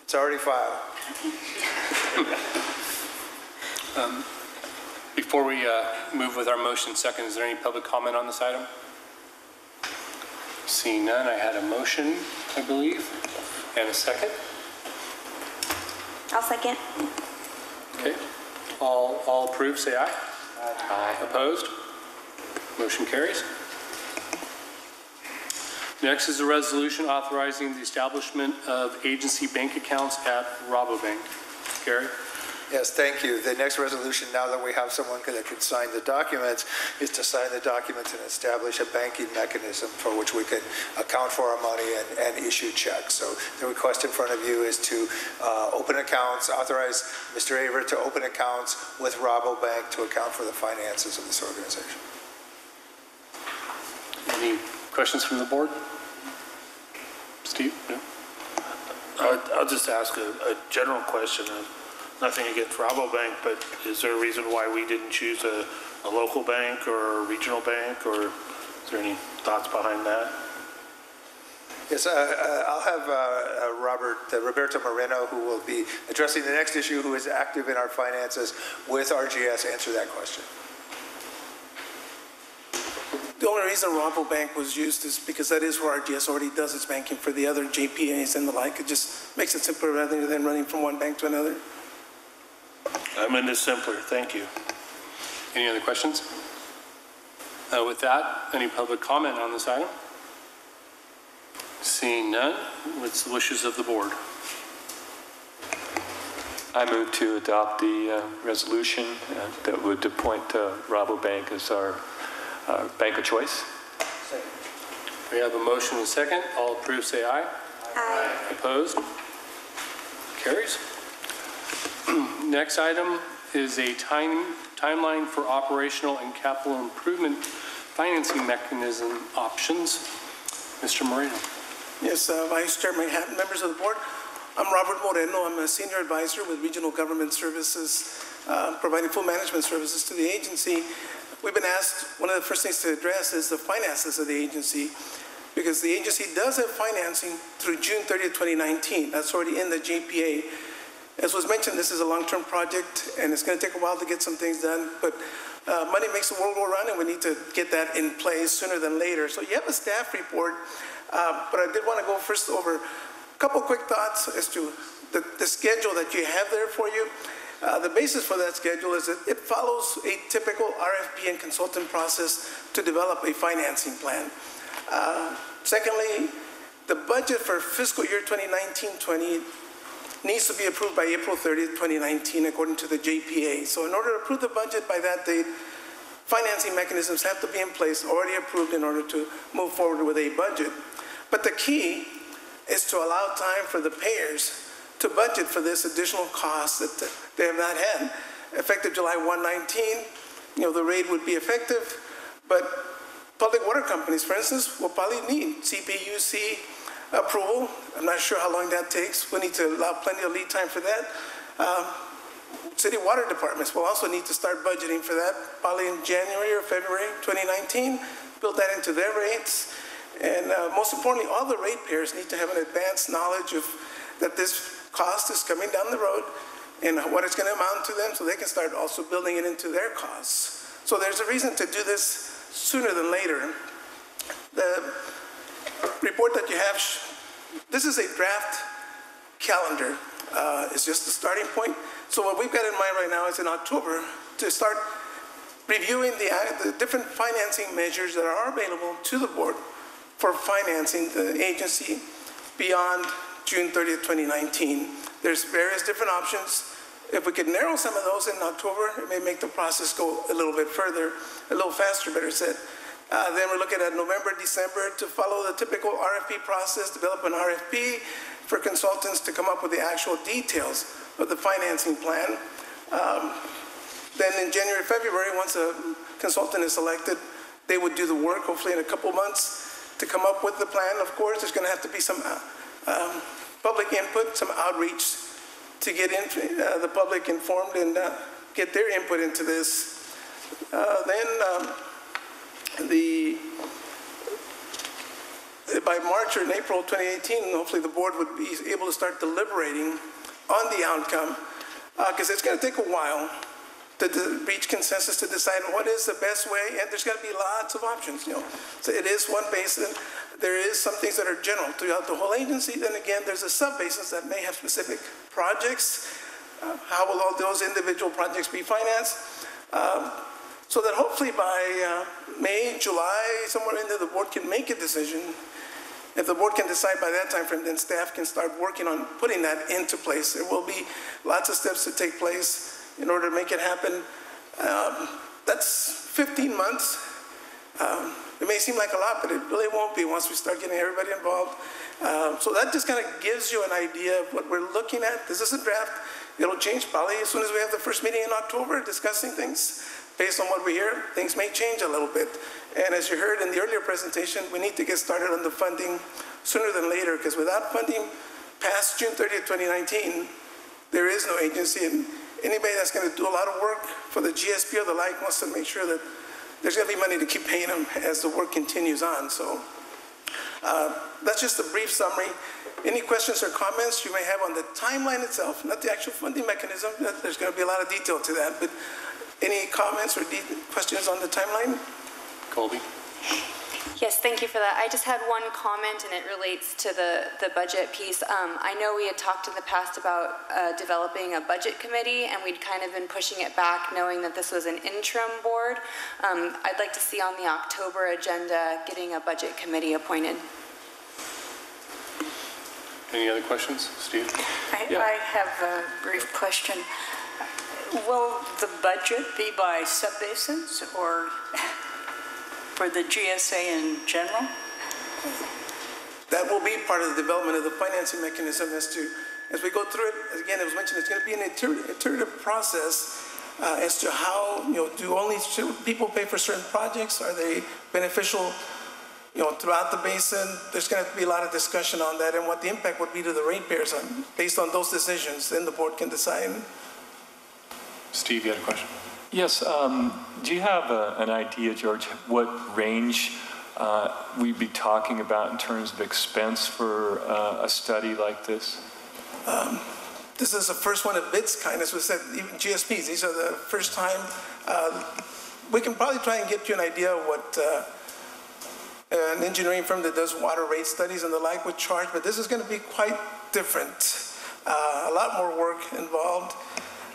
It's already filed. Um, Before we uh, move with our motion second, is there any public comment on this item? Seeing none, I had a motion, I believe, and a second. I'll second. Okay. All, all approved, say aye. Aye. Opposed? Motion carries. Next is a resolution authorizing the establishment of agency bank accounts at Rabobank. Gary? Yes, thank you. The next resolution, now that we have someone that can sign the documents, is to sign the documents and establish a banking mechanism for which we can account for our money and, and issue checks. So the request in front of you is to uh, open accounts, authorize Mr. Aver to open accounts with Rabobank to account for the finances of this organization. Any questions from the board? Steve? No? I'll I'll just ask a, a general question. Nothing against Rabobank, but is there a reason why we didn't choose a, a local bank or a regional bank, or is there any thoughts behind that? Yes, uh, uh, I'll have uh, uh, Robert, uh, Roberto Moreno, who will be addressing the next issue, who is active in our finances with RGS, answer that question. The only reason Rabobank was used is because that is where RGS already does its banking for the other JPAs and the like. It just makes it simpler rather than running from one bank to another. I'm into simpler, thank you. Any other questions? Uh, With that, any public comment on this item? Seeing none, what's the wishes of the board? I move to adopt the uh, resolution uh, that would appoint uh, Rabobank as our uh, bank of choice. We have a motion and a second. All approved, say aye. Aye. Opposed? Carries. Next item is a time, timeline for operational and capital improvement financing mechanism options. Mr. Moreno. Yes, uh, Vice Chairman members of the board. I'm Robert Moreno. I'm a senior advisor with Regional Government Services uh, providing full management services to the agency. We've been asked, one of the first things to address is the finances of the agency, because the agency does have financing through June 30th, 2019. That's already in the JPA. As was mentioned, this is a long-term project, and it's going to take a while to get some things done, but uh, money makes the world go round, and we need to get that in place sooner than later. So you have a staff report, uh, but I did want to go first over a couple quick thoughts as to the, the schedule that you have there for you. Uh, the basis for that schedule is that it follows a typical RFP and consultant process to develop a financing plan. Uh, secondly, the budget for fiscal year 2019-20 needs to be approved by April 30th, 2019, according to the JPA. So in order to approve the budget by that date, financing mechanisms have to be in place, already approved in order to move forward with a budget. But the key is to allow time for the payers to budget for this additional cost that they have not had. Effective July 119, you know, the rate would be effective, but public water companies, for instance, will probably need CPUC approval. I'm not sure how long that takes. We need to allow plenty of lead time for that. Um, city water departments will also need to start budgeting for that, probably in January or February 2019. Build that into their rates. And uh, most importantly, all the ratepayers need to have an advanced knowledge of that this cost is coming down the road and what it's going to amount to them so they can start also building it into their costs. So there's a reason to do this sooner than later. The report that you have, this is a draft calendar. Uh, it's just a starting point. So what we've got in mind right now is in October to start reviewing the, uh, the different financing measures that are available to the board for financing the agency beyond June 30th, 2019. There's various different options. If we could narrow some of those in October, it may make the process go a little bit further, a little faster, better said. Uh, then we're looking at November, December to follow the typical RFP process, develop an RFP for consultants to come up with the actual details of the financing plan. Um, then in January, February, once a consultant is selected, they would do the work, hopefully in a couple months, to come up with the plan. Of course, there's going to have to be some uh, um, public input, some outreach to get in, uh, the public informed and uh, get their input into this. Uh, then um, the by March or in April 2018, hopefully the board would be able to start deliberating on the outcome because uh, it's going to take a while to, reach consensus to decide what is the best way, and there's going to be lots of options. You know, so it is one basin. There is some things that are general throughout the whole agency. Then again, there's a sub-basins that may have specific projects. Uh, how will all those individual projects be financed? Um, so that hopefully by uh, May, July, somewhere in there, the board can make a decision. If the board can decide by that time frame, then staff can start working on putting that into place. There will be lots of steps to take place in order to make it happen. Um, that's 15 months. Um, it may seem like a lot, but it really won't be once we start getting everybody involved. Um, so that just kind of gives you an idea of what we're looking at. This is a draft. It'll change probably as soon as we have the first meeting in October discussing things. Based on what we hear, things may change a little bit. And as you heard in the earlier presentation, we need to get started on the funding sooner than later because without funding past June 30th, 2019, there is no agency. And anybody that's going to do a lot of work for the GSP or the like wants to make sure that there's going to be money to keep paying them as the work continues on. So uh, that's just a brief summary. Any questions or comments you may have on the timeline itself, not the actual funding mechanism. There's going to be a lot of detail to that. But any comments or questions on the timeline? Colby. Yes, thank you for that. I just had one comment, and it relates to the, the budget piece. Um, I know we had talked in the past about uh, developing a budget committee, and we'd kind of been pushing it back, knowing that this was an interim board. Um, I'd like to see on the October agenda getting a budget committee appointed. Any other questions? Steve? I, yeah. I have a brief question. Will the budget be by subbasins or for the GSA in general? That will be part of the development of the financing mechanism as to, as we go through it, again, it was mentioned, it's going to be an iterative process uh, as to how, you know, do only people pay for certain projects? Are they beneficial, you know, throughout the basin? There's going to be a lot of discussion on that and what the impact would be to the ratepayers on, based on those decisions. Then the board can decide. Steve, you had a question? Yes, um, do you have a- an idea, George, what range uh, we'd be talking about in terms of expense for uh, a study like this? Um, This is the first one of its kind, as we said, even GSPs, these are the first time. uh, We can probably try and get you an idea of what uh, an engineering firm that does water rate studies and the like would charge, but this is going to be quite different. Uh, A lot more work involved.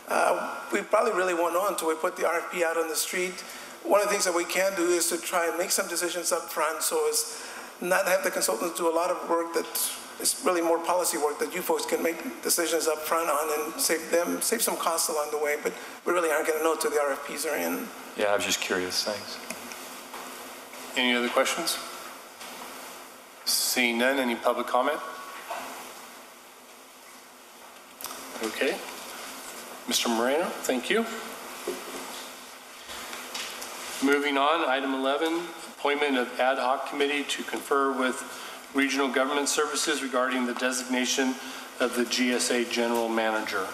Uh, We probably really won't know until we put the RFP out on the street. One of the things that we can do is to try and make some decisions up front, so as not have the consultants do a lot of work that is really more policy work that you folks can make decisions up front on and save them, save some costs along the way, but we really aren't going to know till the RFPs are in. Yeah, I was just curious, thanks. Any other questions? Seeing none, any public comment? Okay. Mr. Moreno, thank you. Moving on, item 11, appointment of ad hoc committee to confer with regional government services regarding the designation of the GSA general manager.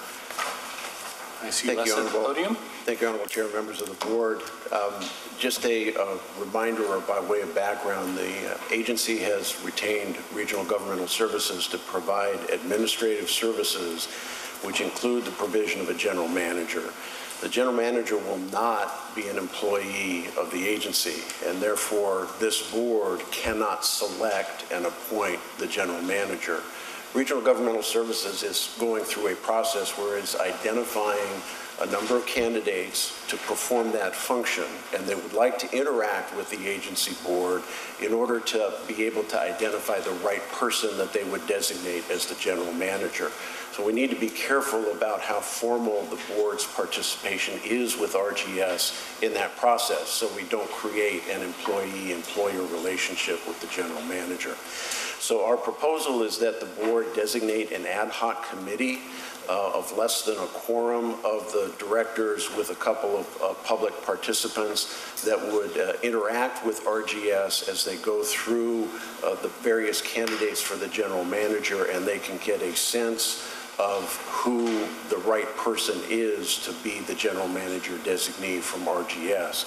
I see Thank Les you, at the podium. Thank you, Honorable Chair, members of the board. Um, Just a uh, reminder or by way of background, the uh, agency has retained regional governmental services to provide administrative services, which include the provision of a general manager. The general manager will not be an employee of the agency, and therefore, this board cannot select and appoint the general manager. Regional Governmental Services is going through a process where it's identifying a number of candidates to perform that function, and they would like to interact with the agency board in order to be able to identify the right person that they would designate as the general manager. So we need to be careful about how formal the board's participation is with RGS in that process, so we don't create an employee-employer relationship with the general manager. So our proposal is that the board designate an ad hoc committee uh, of less than a quorum of the directors with a couple of uh, public participants that would uh, interact with RGS as they go through uh, the various candidates for the general manager, and they can get a sense of who the right person is to be the general manager designee from RGS.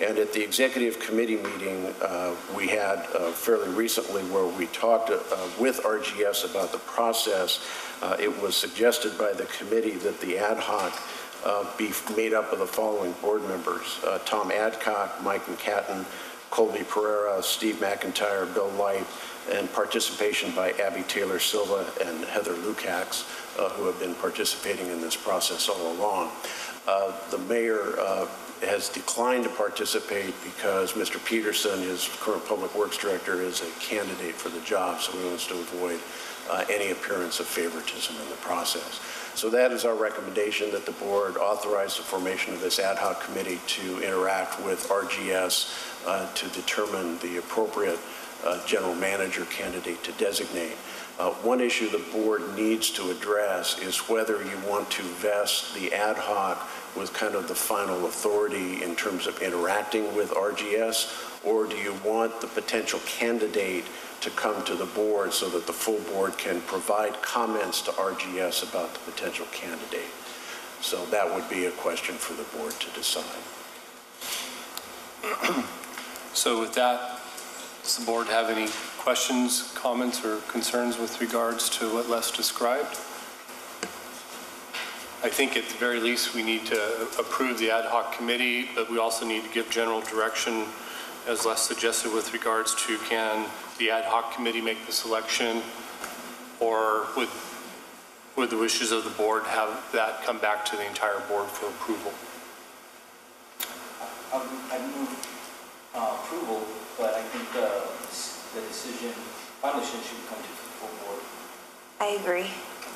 And at the executive committee meeting uh, we had uh, fairly recently where we talked uh, with RGS about the process, uh, it was suggested by the committee that the ad hoc uh, be made up of the following board members. Uh, Tom Adcock, Mike McHatton, Colby Pereira, Steve McIntyre, Bill Lipe, and participation by Abby Taylor Silva and Heather Lukacs, who have been participating in this process all along. The mayor has declined to participate because Mr. Petersen, his current Public Works Director, is a candidate for the job, so he wants to avoid uh, any appearance of favoritism in the process. So that is our recommendation, that the board authorize the formation of this ad hoc committee to interact with RGS uh, to determine the appropriate uh, general manager candidate to designate. Uh, One issue the board needs to address is whether you want to vest the ad hoc with kind of the final authority in terms of interacting with RGS, or do you want the potential candidate to come to the board so that the full board can provide comments to RGS about the potential candidate? So that would be a question for the board to decide. So with that, does the board have any questions, comments, or concerns with regards to what Les described? I think at the very least, we need to approve the ad hoc committee, but we also need to give general direction, as Les suggested, with regards to can the ad hoc committee make the selection, or would, would the wishes of the board have that come back to the entire board for approval? Um, I move uh, approval, but I think the, the decision, final decision should come to the full board. I agree.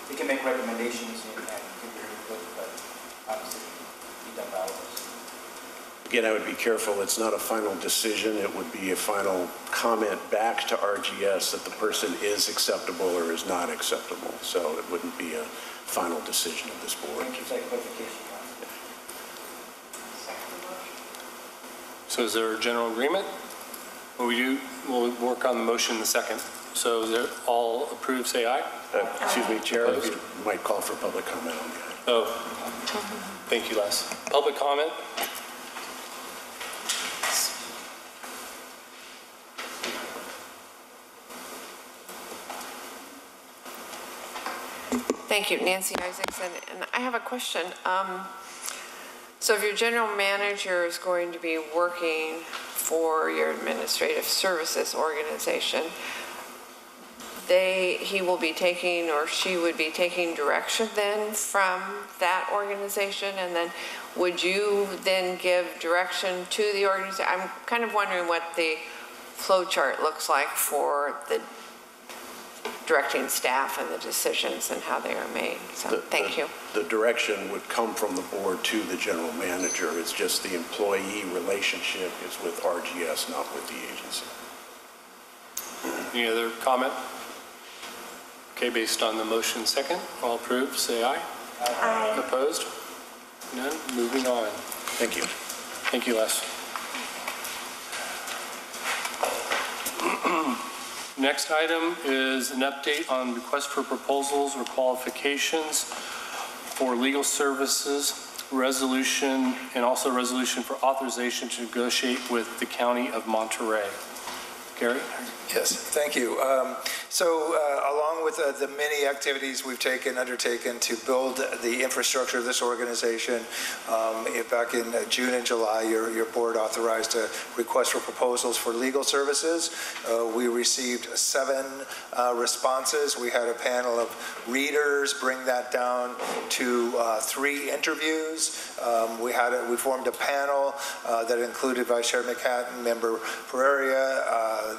They can make recommendations and and give their input, but obviously be done by all of us. Again, I would be careful, it's not a final decision, it would be a final comment back to RGS that the person is acceptable or is not acceptable. So it wouldn't be a final decision of this board. Thank you for that clarification. So is there a general agreement? Will we do, we'll work on the motion in a second. So is there, all approved, say aye? Uh, Excuse me, Chair, if you might call for public comment on that. Oh, Thank you, Les. Public comment? Thank you, Nancy Isakson. And I have a question. Um, So if your general manager is going to be working for your administrative services organization, they, he will be taking, or she would be taking direction then from that organization? And then would you then give direction to the organization? I'm kind of wondering what the flow chart looks like for the directing staff and the decisions and how they are made. So, The- thank the- you. The direction would come from the board to the general manager. It's just the employee relationship is with RGS, not with the agency. Any other comment? Okay, based on the motion second, all approved, say aye. Aye. Opposed? None, moving on. Thank you. Thank you, Les. Next item is an update on request for proposals or qualifications for legal services, resolution, and also resolution for authorization to negotiate with the County of Monterey. Gary? Yes, thank you. Um, So uh, along with uh, the many activities we've taken, undertaken to build the infrastructure of this organization, um, back in uh, June and July, your, your board authorized a request for proposals for legal services. Uh, We received seven uh, responses. We had a panel of readers bring that down to uh, three interviews. Um, We had, a- we formed a panel that included Vice Chair McHatton, Member Pereira,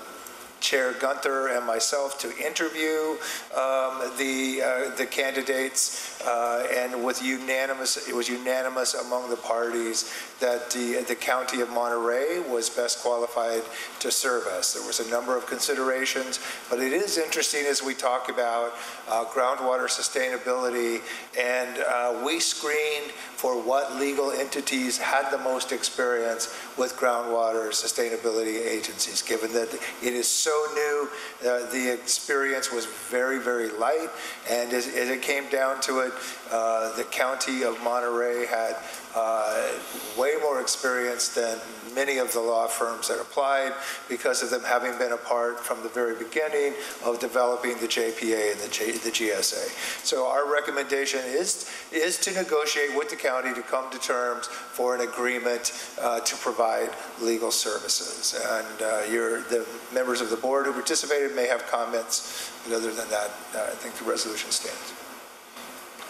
Chair Gunter and myself to interview um, the uh, the candidates, uh, and with unanimous, it was unanimous among the parties that the the county of Monterey was best qualified to serve us. There was a number of considerations, but it is interesting as we talk about uh, groundwater sustainability, and uh, we screened for what legal entities had the most experience with groundwater sustainability agencies, given that it is so new, uh, the experience was very, very light, and as, as it came down to it, uh, the county of Monterey had uh, way more experience than many of the law firms that applied because of them having been a part from the very beginning of developing the JPA and the, J, the GSA. So our recommendation is, is to negotiate with the county to come to terms for an agreement uh, to provide legal services. And uh, your, the members of the board who participated may have comments, but other than that, uh, I think the resolution stands.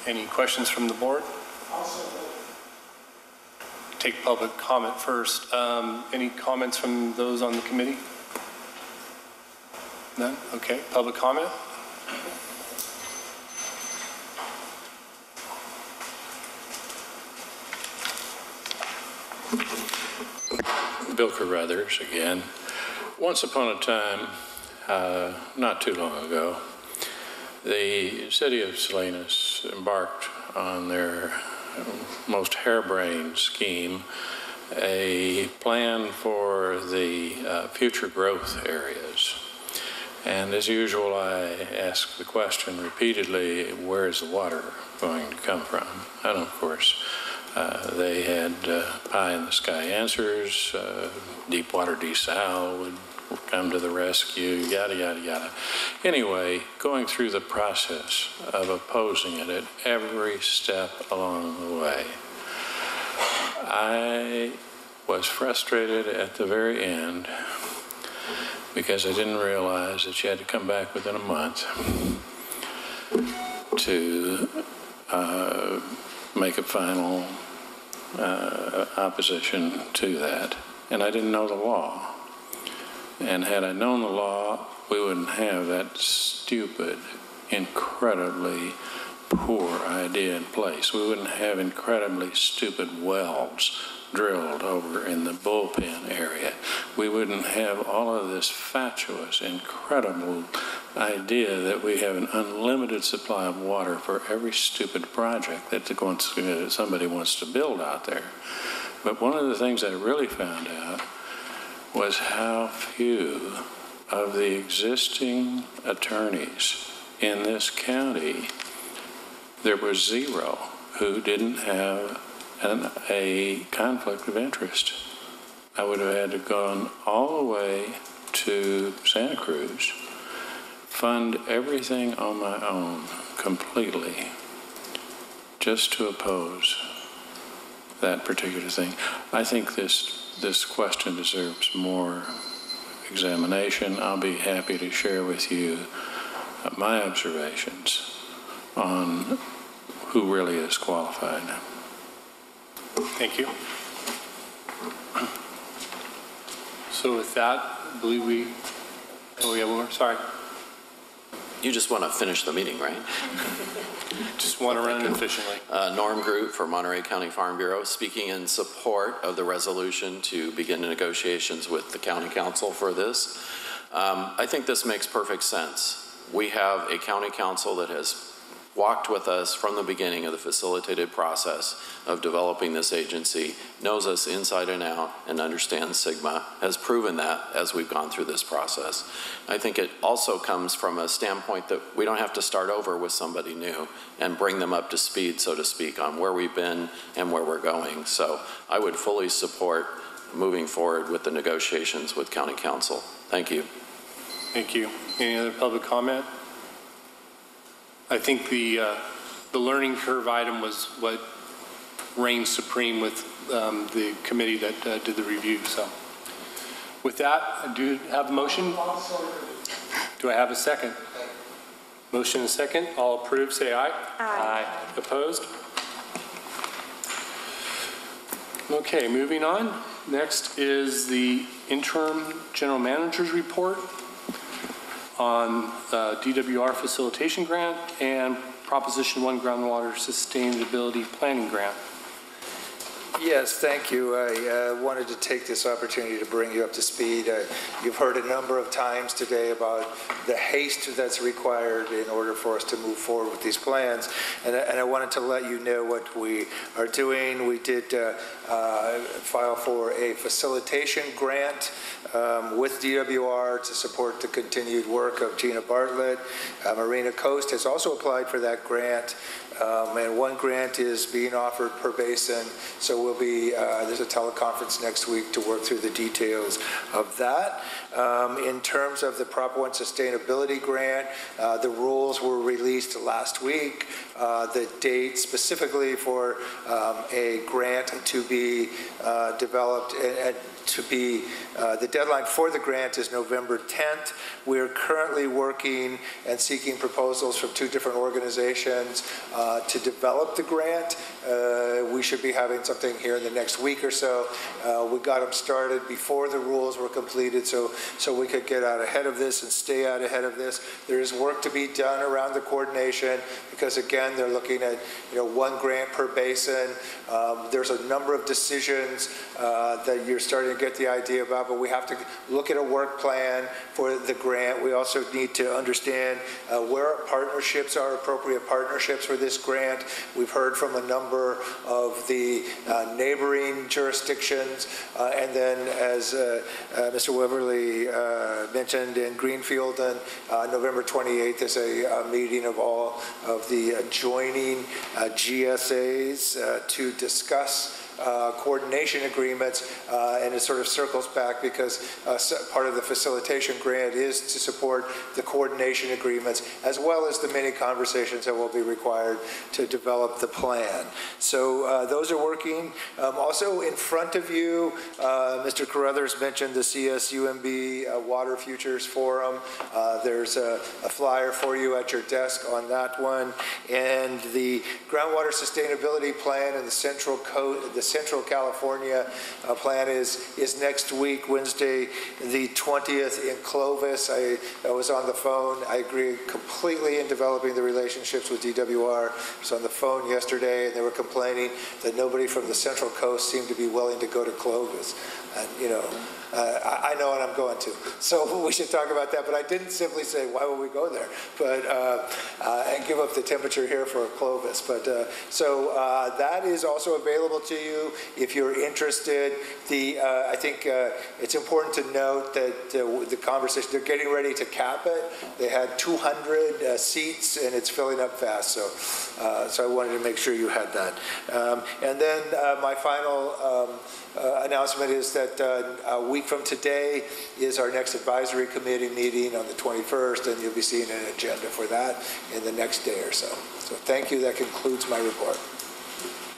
Any questions from the board? Take public comment first. Um, Any comments from those on the committee? None? Okay, public comment? Bill Carruthers again. Once upon a time, uh, not too long ago, the city of Salinas embarked on their most harebrained scheme, a plan for the uh, future growth areas. And as usual, I ask the question repeatedly, where is the water going to come from? And of course, uh, they had uh, pie in the sky answers. Uh, Deepwater desal would come to the rescue, yada, yada, yada. Anyway, going through the process of opposing it at every step along the way, I was frustrated at the very end because I didn't realize that she had to come back within a month to uh, make a final uh, opposition to that. And I didn't know the law. And had I known the law, we wouldn't have that stupid, incredibly poor idea in place. We wouldn't have incredibly stupid wells drilled over in the bullpen area. We wouldn't have all of this fatuous, incredible idea that we have an unlimited supply of water for every stupid project that somebody wants to build out there. But one of the things I really found out was how few of the existing attorneys in this county, there were zero who didn't have an, a conflict of interest. I would have had to gone all the way to Santa Cruz, fund everything on my own completely, just to oppose that particular thing. I think this, this question deserves more examination. I'll be happy to share with you uh, my observations on who really is qualified. Thank you. So with that, I believe we, oh, we have one more, sorry. You just want to finish the meeting, right? Just want to run it efficiently. Uh, Norm Groot for Monterey County Farm Bureau, speaking in support of the resolution to begin negotiations with the county counsel for this. Um, I think this makes perfect sense. We have a county counsel that has walked with us from the beginning of the facilitated process of developing this agency, knows us inside and out, and understands SGMA, has proven that as we've gone through this process. I think it also comes from a standpoint that we don't have to start over with somebody new and bring them up to speed, so to speak, on where we've been and where we're going. So I would fully support moving forward with the negotiations with county counsel. Thank you. Thank you. Any other public comment? I think the, uh, the learning curve item was what reigned supreme with um, the committee that uh, did the review, so. With that, I do have a motion? Do I have a second? Motion and second. All approved, say aye. Aye. Opposed? Okay, moving on. Next is the interim general manager's report on uh, DWR facilitation grant and Proposition 1 groundwater sustainability planning grant. Yes, thank you. I uh, wanted to take this opportunity to bring you up to speed. Uh, You've heard a number of times today about the haste that's required in order for us to move forward with these plans, and I- and I wanted to let you know what we are doing. We did uh, uh, file for a facilitation grant um, with DWR to support the continued work of Gina Bartlett. Uh, Marina Coast has also applied for that grant. Um, and one grant is being offered per basin. So we'll be, uh, there's a teleconference next week to work through the details of that. Um, in terms of the Prop 1 Sustainability Grant, uh, the rules were released last week. Uh, the date specifically for um, a grant to be uh, developed to be, uh, the deadline for the grant is November 10th. We're currently working and seeking proposals from two different organizations uh, to develop the grant. Uh, we should be having something here in the next week or so. Uh, we got them started before the rules were completed so, so we could get out ahead of this and stay out ahead of this. There is work to be done around the coordination because again, they're looking at, you know, one grant per basin. Um, there's a number of decisions uh, that you're starting to get the idea about, but we have to look at a work plan for the grant. We also need to understand uh, where partnerships are, appropriate partnerships for this grant. We've heard from a number of the uh, neighboring jurisdictions, uh, and then as uh, uh, Mr. Weberly uh, mentioned in Greenfield, on November 28th is a, a meeting of all of the adjoining GSAs to discuss uh, coordination agreements, uh, and it sort of circles back because uh, part of the facilitation grant is to support the coordination agreements as well as the many conversations that will be required to develop the plan. So uh, those are working. Um, Also in front of you, Mr. Carruthers mentioned the CSUMB Water Futures Forum. There's a a flyer for you at your desk on that one. And the groundwater sustainability plan and the Central Co, the Central California uh, plan is, is next week, Wednesday, the 20th in Clovis. I, I was on the phone. I agree completely in developing the relationships with DWR. I was on the phone yesterday and they were complaining that nobody from the Central Coast seemed to be willing to go to Clovis. And, you know, Uh, I know what I'm going to. So we should talk about that, but I didn't simply say, why would we go there? But, uh, uh, and give up the temperature here for Clovis. But, uh, so uh, that is also available to you if you're interested. The, uh, I think it's important to note that the conversation, they're getting ready to cap it. They had 200 uh, seats and it's filling up fast, so, so I wanted to make sure you had that. Um, And then my final um, uh, announcement is that uh, a week from today is our next advisory committee meeting on the 21st, and you'll be seeing an agenda for that in the next day or so. So thank you, that concludes my report.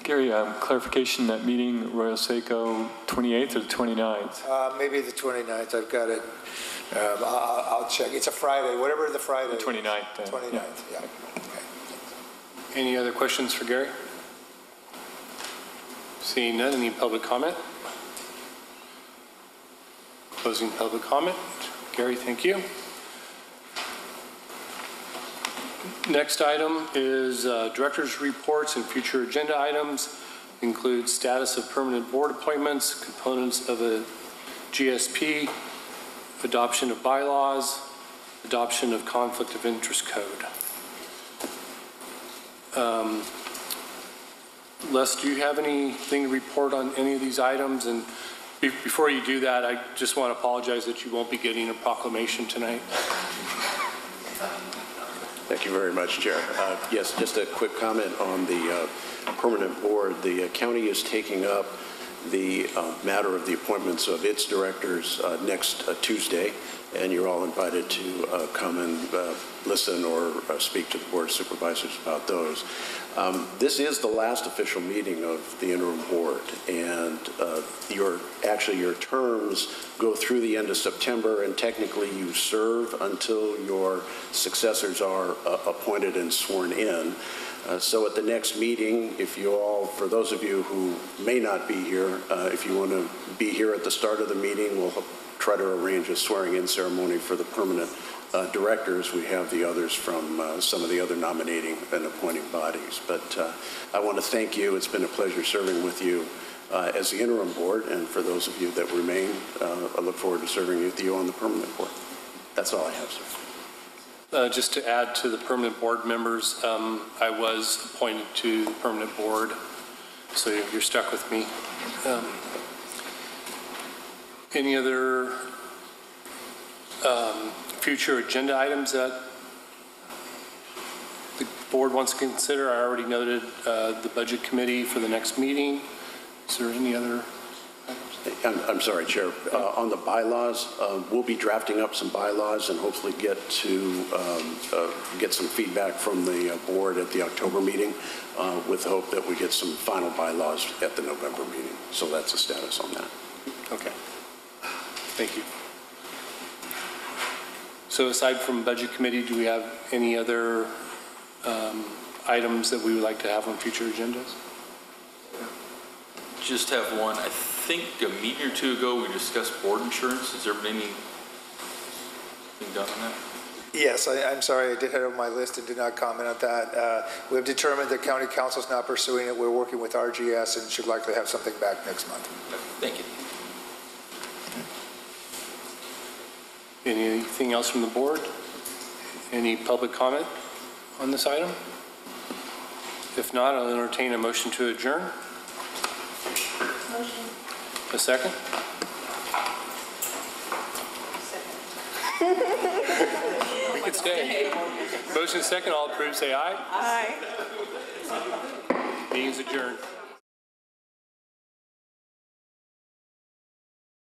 Gary, um, clarification, that meeting, Royal Seco, 28th or the 29th? Uh, Maybe the 29th, I've got it, um, I'll I'll check, it's a Friday, whatever the Friday. The 29th, then. 29th, yeah. Any other questions for Gary? Seeing none, any public comment? Closing public comment. Gary, thank you. Next item is uh, director's reports and future agenda items. Include status of permanent board appointments, components of a GSP, adoption of bylaws, adoption of conflict of interest code. Um, Les, do you have anything to report on any of these items? And be- before you do that, I just want to apologize that you won't be getting a proclamation tonight. Thank you very much, Chair. Uh, Yes, just a quick comment on the uh, permanent board. The uh, county is taking up the uh, matter of the appointments of its directors uh, next uh, Tuesday, and you're all invited to come and listen or speak to the Board of Supervisors about those. Um, This is the last official meeting of the interim board, and uh, your, actually, your terms go through the end of September, and technically you serve until your successors are uh, appointed and sworn in. Uh, So at the next meeting, if you all, for those of you who may not be here, uh, if you want to be here at the start of the meeting, we'll try to arrange a swearing-in ceremony for the permanent uh, directors. We have the others from uh, some of the other nominating and appointing bodies. But uh, I want to thank you. It's been a pleasure serving with you uh, as the interim board, and for those of you that remain, uh, I look forward to serving with you on the permanent board. That's all I have, sir. Uh, Just to add to the permanent board members, um, I was appointed to the permanent board, so you're stuck with me. Um, Any other um, future agenda items that the board wants to consider? I already noted uh, the budget committee for the next meeting. Is there any other? I'm, I'm sorry, Chair. Uh, On the bylaws, uh, we'll be drafting up some bylaws and hopefully get to, um, uh, get some feedback from the uh, board at the October meeting uh, with the hope that we get some final bylaws at the November meeting. So that's the status on that. Okay. Thank you. So aside from Budget Committee, do we have any other um, items that we would like to have on future agendas? Just have one. I think a meeting or two ago, we discussed board insurance. Has there been anything done on that? Yes, I, I'm sorry, I did have it on my list and did not comment on that. Uh, We have determined that county counsel is not pursuing it. We're working with RGS and should likely have something back next month. Thank you. Anything else from the board? Any public comment on this item? If not, I'll entertain a motion to adjourn. Motion. A second? We can stay. Motion second, all approved, say aye. Aye. Meeting's adjourned.